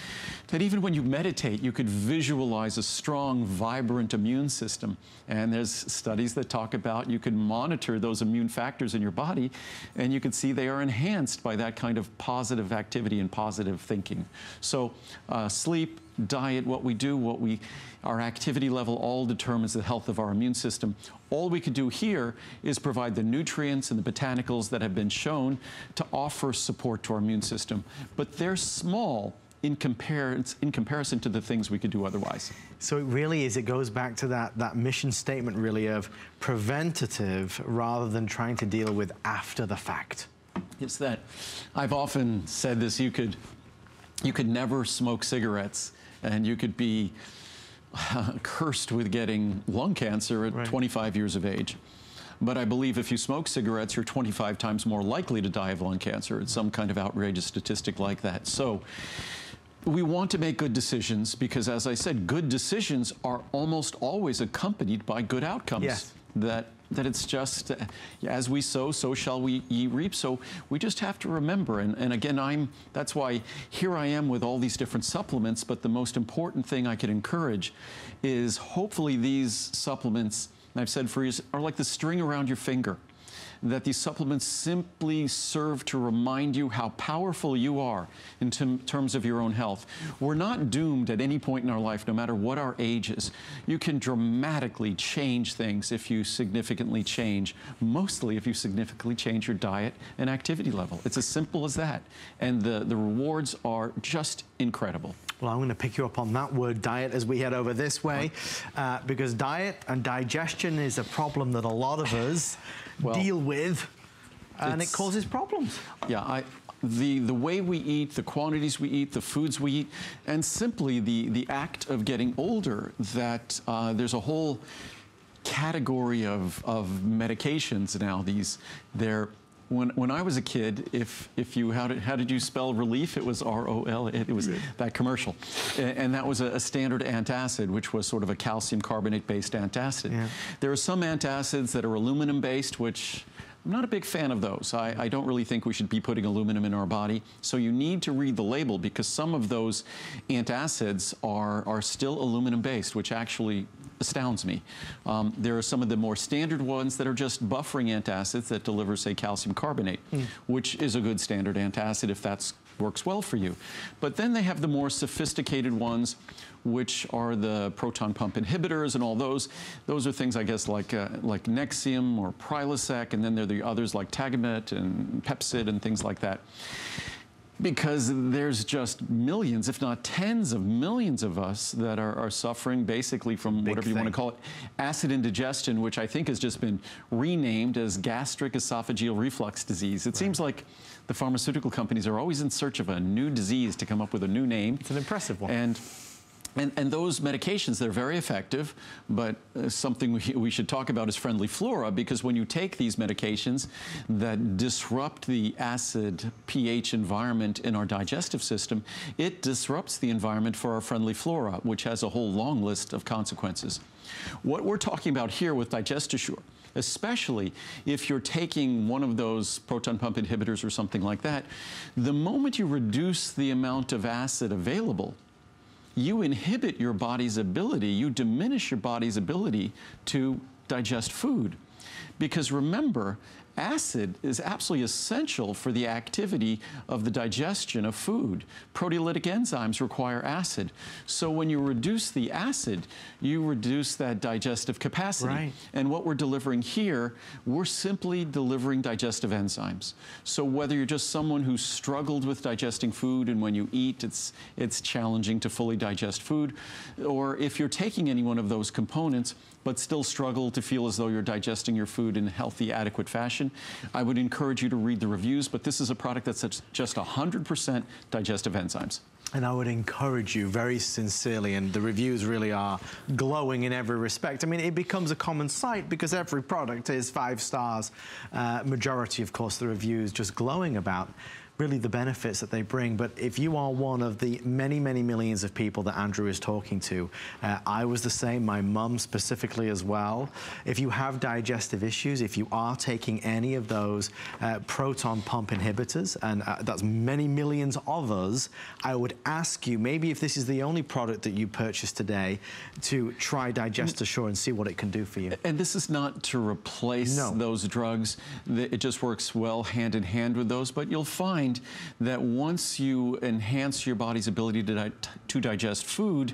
That even when you meditate, you could visualize a strong, vibrant immune system. And there's studies that talk about you can monitor those immune factors in your body, and you can see they are enhanced by that kind of positive activity and positive thinking. So, uh, sleep, diet, what we do, what we, our activity level all determines the health of our immune system. All we could do here is provide the nutrients and the botanicals that have been shown to offer support to our immune system. But they're small in, compar- in comparison to the things we could do otherwise. So it really is, it goes back to that, that mission statement really of preventative rather than trying to deal with after the fact. It's that I've often said this you could you could never smoke cigarettes and you could be cursed with getting lung cancer at Right. 25 years of age. But I believe if you smoke cigarettes, you're 25 times more likely to die of lung cancer. It's some kind of outrageous statistic like that. So we want to make good decisions because, as I said, good decisions are almost always accompanied by good outcomes. Yes. That that it's just uh, as we sow, so shall we ye reap. So we just have to remember. And, and again, I'm that's why here I am with all these different supplements. But the most important thing I could encourage is hopefully these supplements. I've said for years are like the string around your finger that these supplements simply serve to remind you how powerful you are in terms of your own health. We're not doomed at any point in our life, no matter what our age is. You can dramatically change things if you significantly change, mostly if you significantly change your diet and activity level. It's as simple as that. And the, the rewards are just incredible. Well, I'm going to pick you up on that word diet as we head over this way, uh, because diet and digestion is a problem that a lot of us Well, deal with, and it causes problems. Yeah, I, the, the way we eat, the quantities we eat, the foods we eat, and simply the, the act of getting older, that uh, there's a whole category of, of medications now. These, they're, when, when I was a kid, if, if you, how did, how did you spell relief? It was R-O-L, it was that commercial. A- And, that was a, a standard antacid, which was sort of a calcium carbonate-based antacid. Yeah. There are some antacids that are aluminum-based, which I'm not a big fan of those. I, I don't really think we should be putting aluminum in our body. So you need to read the label because some of those antacids are, are still aluminum based, which actually astounds me. Um, there are some of the more standard ones that are just buffering antacids that deliver, say, calcium carbonate, which is a good standard antacid if that works well for you. But then they have the more sophisticated ones which are the proton pump inhibitors and all those. Those are things, I guess, like uh, like Nexium or Prilosec, and then there are the others like Tagamet and Pepcid and things like that. Because there's just millions, if not tens of millions of us that are, are suffering basically from Big whatever you want to call it, acid indigestion, which I think has just been renamed as gastric esophageal reflux disease. It seems like the pharmaceutical companies are always in search of a new disease to come up with a new name. It's an impressive one. And and, and those medications, they're very effective, but uh, something we, we should talk about is friendly flora because when you take these medications that disrupt the acid pH environment in our digestive system, it disrupts the environment for our friendly flora, which has a whole long list of consequences. What we're talking about here with DigestAssure especially if you're taking one of those proton pump inhibitors or something like that, the moment you reduce the amount of acid available, you inhibit your body's ability, you diminish your body's ability to digest food. Because remember, acid is absolutely essential for the activity of the digestion of food. Proteolytic enzymes require acid. So when you reduce the acid, you reduce that digestive capacity. Right. And what we're delivering here, we're simply delivering digestive enzymes. So whether you're just someone who's struggled with digesting food and when you eat, it's, it's challenging to fully digest food, or if you're taking any one of those components, but still struggle to feel as though you're digesting your food in a healthy, adequate fashion, I would encourage you to read the reviews, but this is a product that's just 100% digestive enzymes. And I would encourage you very sincerely, and the reviews really are glowing in every respect. I mean, it becomes a common sight because every product is five stars. Uh, majority, of course, the reviews just glowing about really the benefits that they bring. But if you are one of the many, many millions of people that Andrew is talking to, uh, I was the same, my mum specifically as well. If you have digestive issues, if you are taking any of those uh, proton pump inhibitors, and uh, that's many millions of us, I would ask you, maybe if this is the only product that you purchase today, to try Digest Assure and see what it can do for you. And this is not to replace no. those drugs. It just works well hand in hand with those, but you'll find find that once you enhance your body's ability to, di to digest food,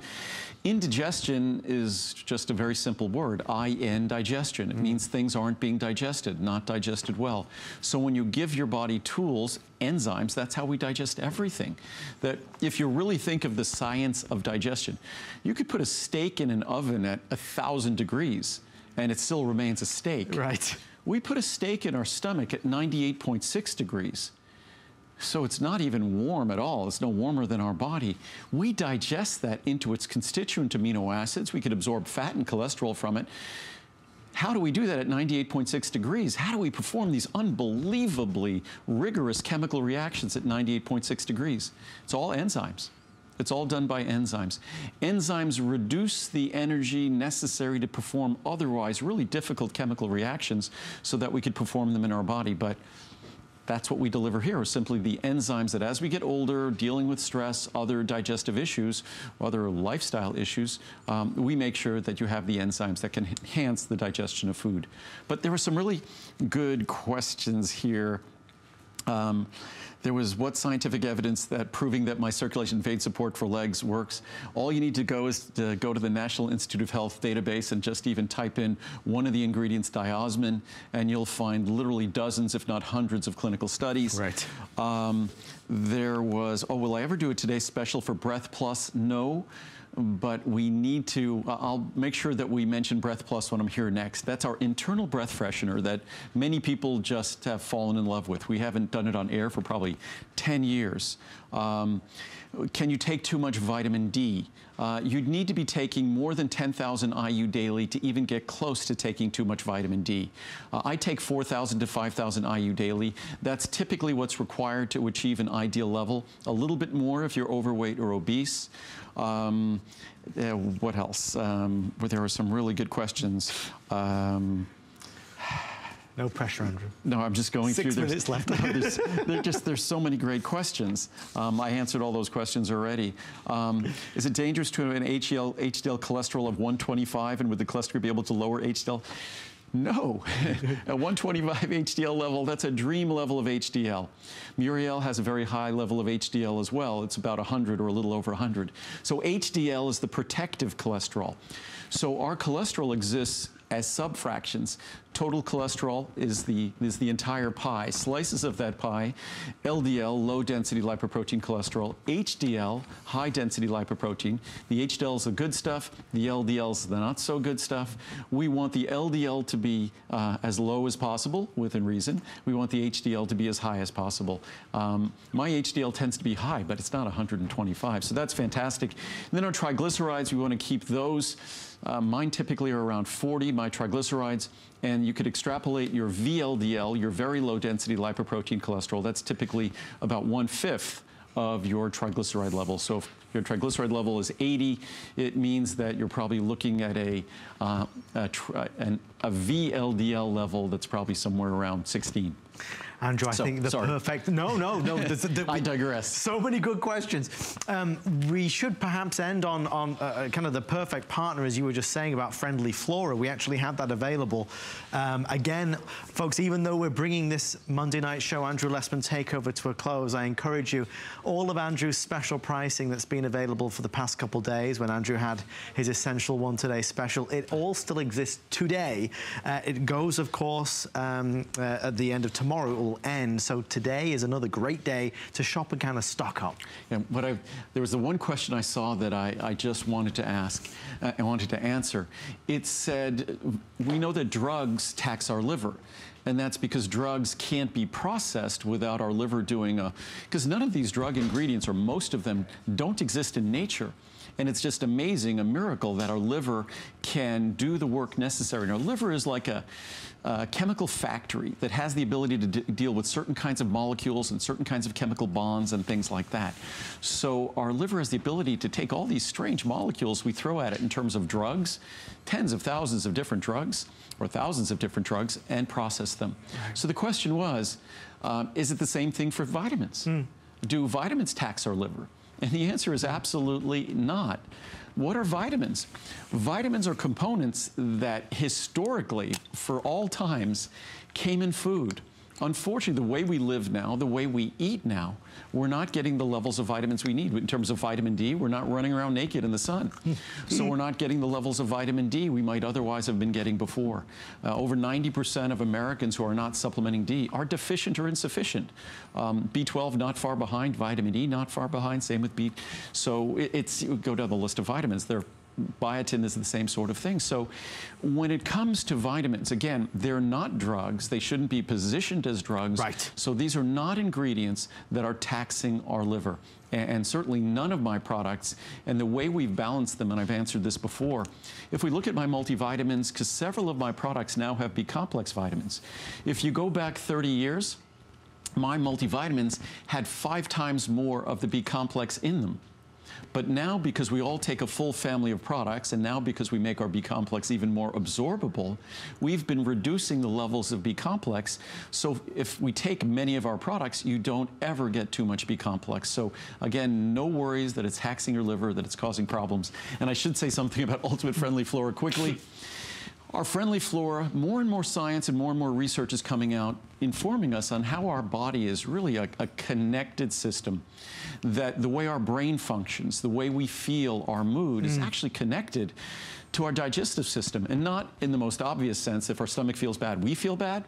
indigestion is just a very simple word, I-N digestion. It mm. means things aren't being digested, not digested well. So when you give your body tools, enzymes, that's how we digest everything. That if you really think of the science of digestion, you could put a steak in an oven at a thousand degrees and it still remains a steak. Right. We put a steak in our stomach at 98.6 degrees so it's not even warm at all. It's no warmer than our body. We digest that into its constituent amino acids. We could absorb fat and cholesterol from it. How do we do that at 98.6 degrees? How do we perform these unbelievably rigorous chemical reactions at 98.6 degrees? It's all enzymes. It's all done by enzymes. Enzymes reduce the energy necessary to perform otherwise really difficult chemical reactions so that we could perform them in our body. But that's what we deliver here, is simply the enzymes that as we get older, dealing with stress, other digestive issues, other lifestyle issues, um, we make sure that you have the enzymes that can enhance the digestion of food. But there were some really good questions here. Um, there was what scientific evidence that proving that my circulation vein support for legs works. All you need to go is to go to the National Institute of Health database and just even type in one of the ingredients, diosmin, and you'll find literally dozens, if not hundreds, of clinical studies. Right. Um, there was, oh, will I ever do a Today special for Breath Plus? No but we need to, I'll make sure that we mention Breath Plus when I'm here next. That's our internal breath freshener that many people just have fallen in love with. We haven't done it on air for probably 10 years. Um, can you take too much vitamin D? Uh, you'd need to be taking more than 10,000 IU daily to even get close to taking too much vitamin D. Uh, I take 4,000 to 5,000 IU daily. That's typically what's required to achieve an ideal level. A little bit more if you're overweight or obese. Um, uh, what else? Um, there were some really good questions. Um, no pressure, Andrew. No, I'm just going Six through. Six minutes left. no, there's, there's, just there's so many great questions. Um, I answered all those questions already. Um, is it dangerous to have an HDL, HDL cholesterol of 125, and would the cholesterol be able to lower HDL? No, at 125 HDL level, that's a dream level of HDL. Muriel has a very high level of HDL as well. It's about 100 or a little over 100. So HDL is the protective cholesterol. So our cholesterol exists as subfractions. Total cholesterol is the, is the entire pie. Slices of that pie, LDL, low density lipoprotein cholesterol, HDL, high density lipoprotein. The HDL is the good stuff, the LDL is the not so good stuff. We want the LDL to be uh, as low as possible within reason. We want the HDL to be as high as possible. Um, my HDL tends to be high, but it's not 125, so that's fantastic. And then our triglycerides, we want to keep those uh, mine typically are around 40, my triglycerides, and you could extrapolate your VLDL, your very low density lipoprotein cholesterol. That's typically about one-fifth of your triglyceride level. So if your triglyceride level is 80, it means that you're probably looking at a, uh, a, an, a VLDL level that's probably somewhere around 16. Andrew, I So, think the sorry. perfect. No, no, no. there's- there- I digress. So many good questions. Um, we should perhaps end on on uh, uh, kind of the perfect partner, as you were just saying about Friendly Flora. We actually had that available. Um, again, folks, even though we're bringing this Monday night show, Andrew Lessman Takeover, to a close, I encourage you. All of Andrew's special pricing that's been available for the past couple days, when Andrew had his Essential One Today special, it all still exists today. Uh, it goes, of course, um, uh, at the end of tomorrow. It will end. So today is another great day to shop and kind of stock up. And what I, there was the one question I saw that I, I just wanted to ask, uh, I wanted to answer. It said, we know that drugs tax our liver. And that's because drugs can't be processed without our liver doing a, because none of these drug ingredients, or most of them, don't exist in nature. And it's just amazing, a miracle that our liver can do the work necessary. And our liver is like a, a chemical factory that has the ability to deal with certain kinds of molecules and certain kinds of chemical bonds and things like that. So our liver has the ability to take all these strange molecules we throw at it in terms of drugs, tens of thousands of different drugs, or thousands of different drugs, and process them. So the question was, um, is it the same thing for vitamins? Do vitamins tax our liver? And the answer is absolutely not. What are vitamins? Vitamins are components that historically, for all times, came in food. Unfortunately, the way we live now, the way we eat now, we're not getting the levels of vitamins we need. In terms of vitamin D, we're not running around naked in the sun. so we're not getting the levels of vitamin D we might otherwise have been getting before. Uh, over 90% of Americans who are not supplementing D are deficient or insufficient. Um, B12 not far behind, vitamin E not far behind, same with B. So it, it's, you go down the list of vitamins. They're biotin is the same sort of thing. So when it comes to vitamins, again, they're not drugs. They shouldn't be positioned as drugs. Right. So these are not ingredients that are taxing our liver. A- And certainly none of my products, and the way we've balanced them, and I've answered this before, if we look at my multivitamins, because several of my products now have B complex vitamins. If you go back 30 years, my multivitamins had five times more of the B complex in them. But now, because we all take a full family of products, and now because we make our B complex even more absorbable, we've been reducing the levels of B complex. So if we take many of our products, you don't ever get too much B complex. So again, no worries that it's taxing your liver, that it's causing problems. And I should say something about Ultimate Friendly Flora quickly. Our friendly flora, more and more science and more and more research is coming out informing us on how our body is really a, a, connected system. That the way our brain functions, the way we feel, our mood is mm. actually connected to our digestive system. And not in the most obvious sense, if our stomach feels bad, we feel bad.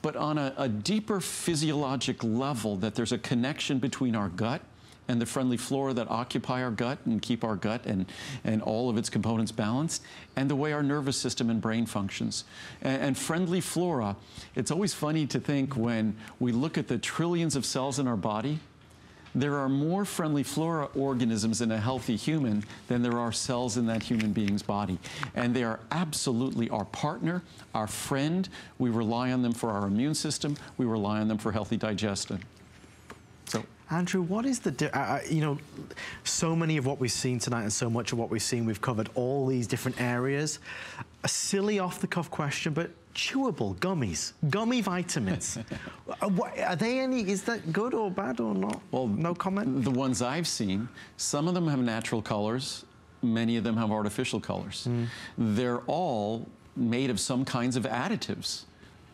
But on a, a deeper physiologic level, that there's a connection between our gut and the friendly flora that occupy our gut and keep our gut and, and all of its components balanced, and the way our nervous system and brain functions. And, and, friendly flora, it's always funny to think when we look at the trillions of cells in our body, there are more friendly flora organisms in a healthy human than there are cells in that human being's body. And they are absolutely our partner, our friend. We rely on them for our immune system. We rely on them for healthy digestion. So. Andrew, what is the, uh, you know, so many of what we've seen tonight and so much of what we've seen, we've covered all these different areas. A silly off the cuff question, but chewable gummies, gummy vitamins. are they any, is that good or bad or not? Well, no comment? The ones I've seen, some of them have natural colors, many of them have artificial colors. Mm. They're all made of some kinds of additives,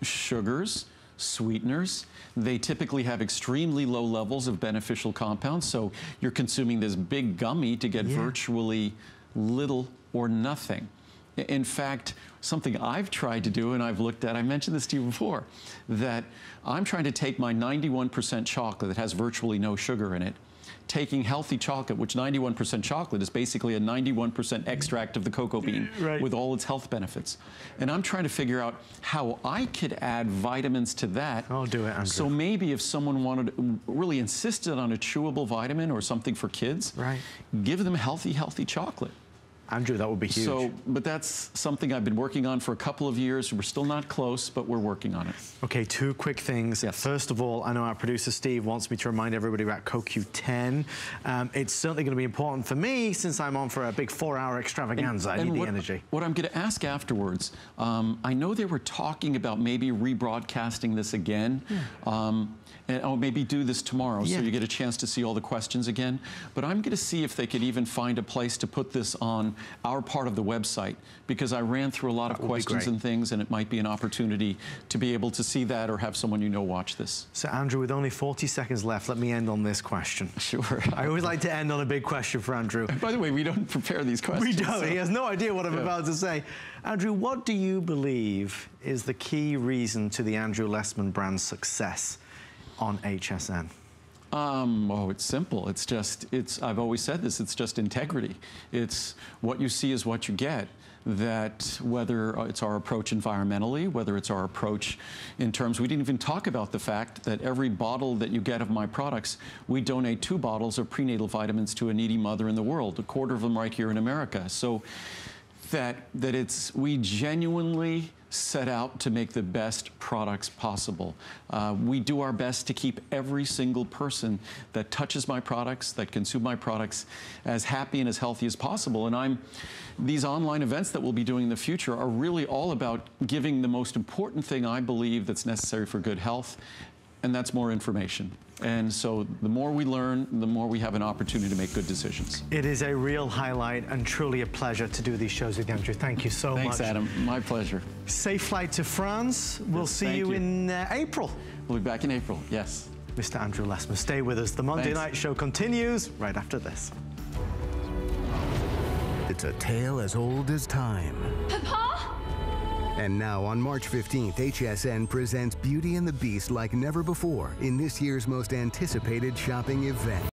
sugars, sweeteners. They typically have extremely low levels of beneficial compounds, so you're consuming this big gummy to get yeah. virtually little or nothing. In fact, something I've tried to do, and I've looked at, I mentioned this to you before, that I'm trying to take my 91% chocolate that has virtually no sugar in it, taking healthy chocolate, which 91% chocolate is basically a 91% extract of the cocoa bean right. with all its health benefits. And I'm trying to figure out how I could add vitamins to that. I'll do it, Andrew. So maybe if someone wanted, really insisted on a chewable vitamin or something for kids, right. give them healthy, healthy chocolate. Andrew, that would be huge. So, but that's something I've been working on for a couple of years. We're still not close, but we're working on it. Okay, two quick things. Yes. First of all, I know our producer Steve wants me to remind everybody about CoQ10. Um, it's certainly going to be important for me since I'm on for a big four-hour extravaganza. I need what, the energy. What I'm going to ask afterwards, um, I know they were talking about maybe rebroadcasting this again. Um, and oh, maybe do this tomorrow Yeah. so you get a chance to see all the questions again. But I'm going to see if they could even find a place to put this on our part of the website because I ran through a lot of That be questions and things, and it might be an opportunity to be able to see that or have someone you know watch this. So, Andrew, with only 40 seconds left, let me end on this question. Sure. I always like to end on a big question for Andrew. By the way, we don't prepare these questions. We don't. so- He has no idea what I'm Yeah. about to say. Andrew, what do you believe is the key reason to the Andrew Lessman brand's success on HSN? Um, oh, it's simple. It's just, it's, I've always said this, it's just integrity. It's what you see is what you get. That whether it's our approach environmentally, whether it's our approach in terms, we didn't even talk about the fact that every bottle that you get of my products, we donate two bottles of prenatal vitamins to a needy mother in the world, a quarter of them right here in America. So that, that it's, we genuinely set out to make the best products possible. Uh, we do our best to keep every single person that touches my products, that consume my products, as happy and as healthy as possible. And I'm, these online events that we'll be doing in the future are really all about giving the most important thing I believe that's necessary for good health, and that's more information. And so the more we learn, the more we have an opportunity to make good decisions. It is a real highlight and truly a pleasure to do these shows with you, Andrew. Thank you so Thanks, much. Thanks, Adam. My pleasure. Safe flight to France. We'll Yes, see you, you. in uh, April. We'll be back in April. Yes. Mr. Andrew Lessman, stay with us. The Monday Thanks. Night Show continues right after this. It's a tale as old as time. Papa? And now on March 15th, HSN presents Beauty and the Beast like never before in this year's most anticipated shopping event.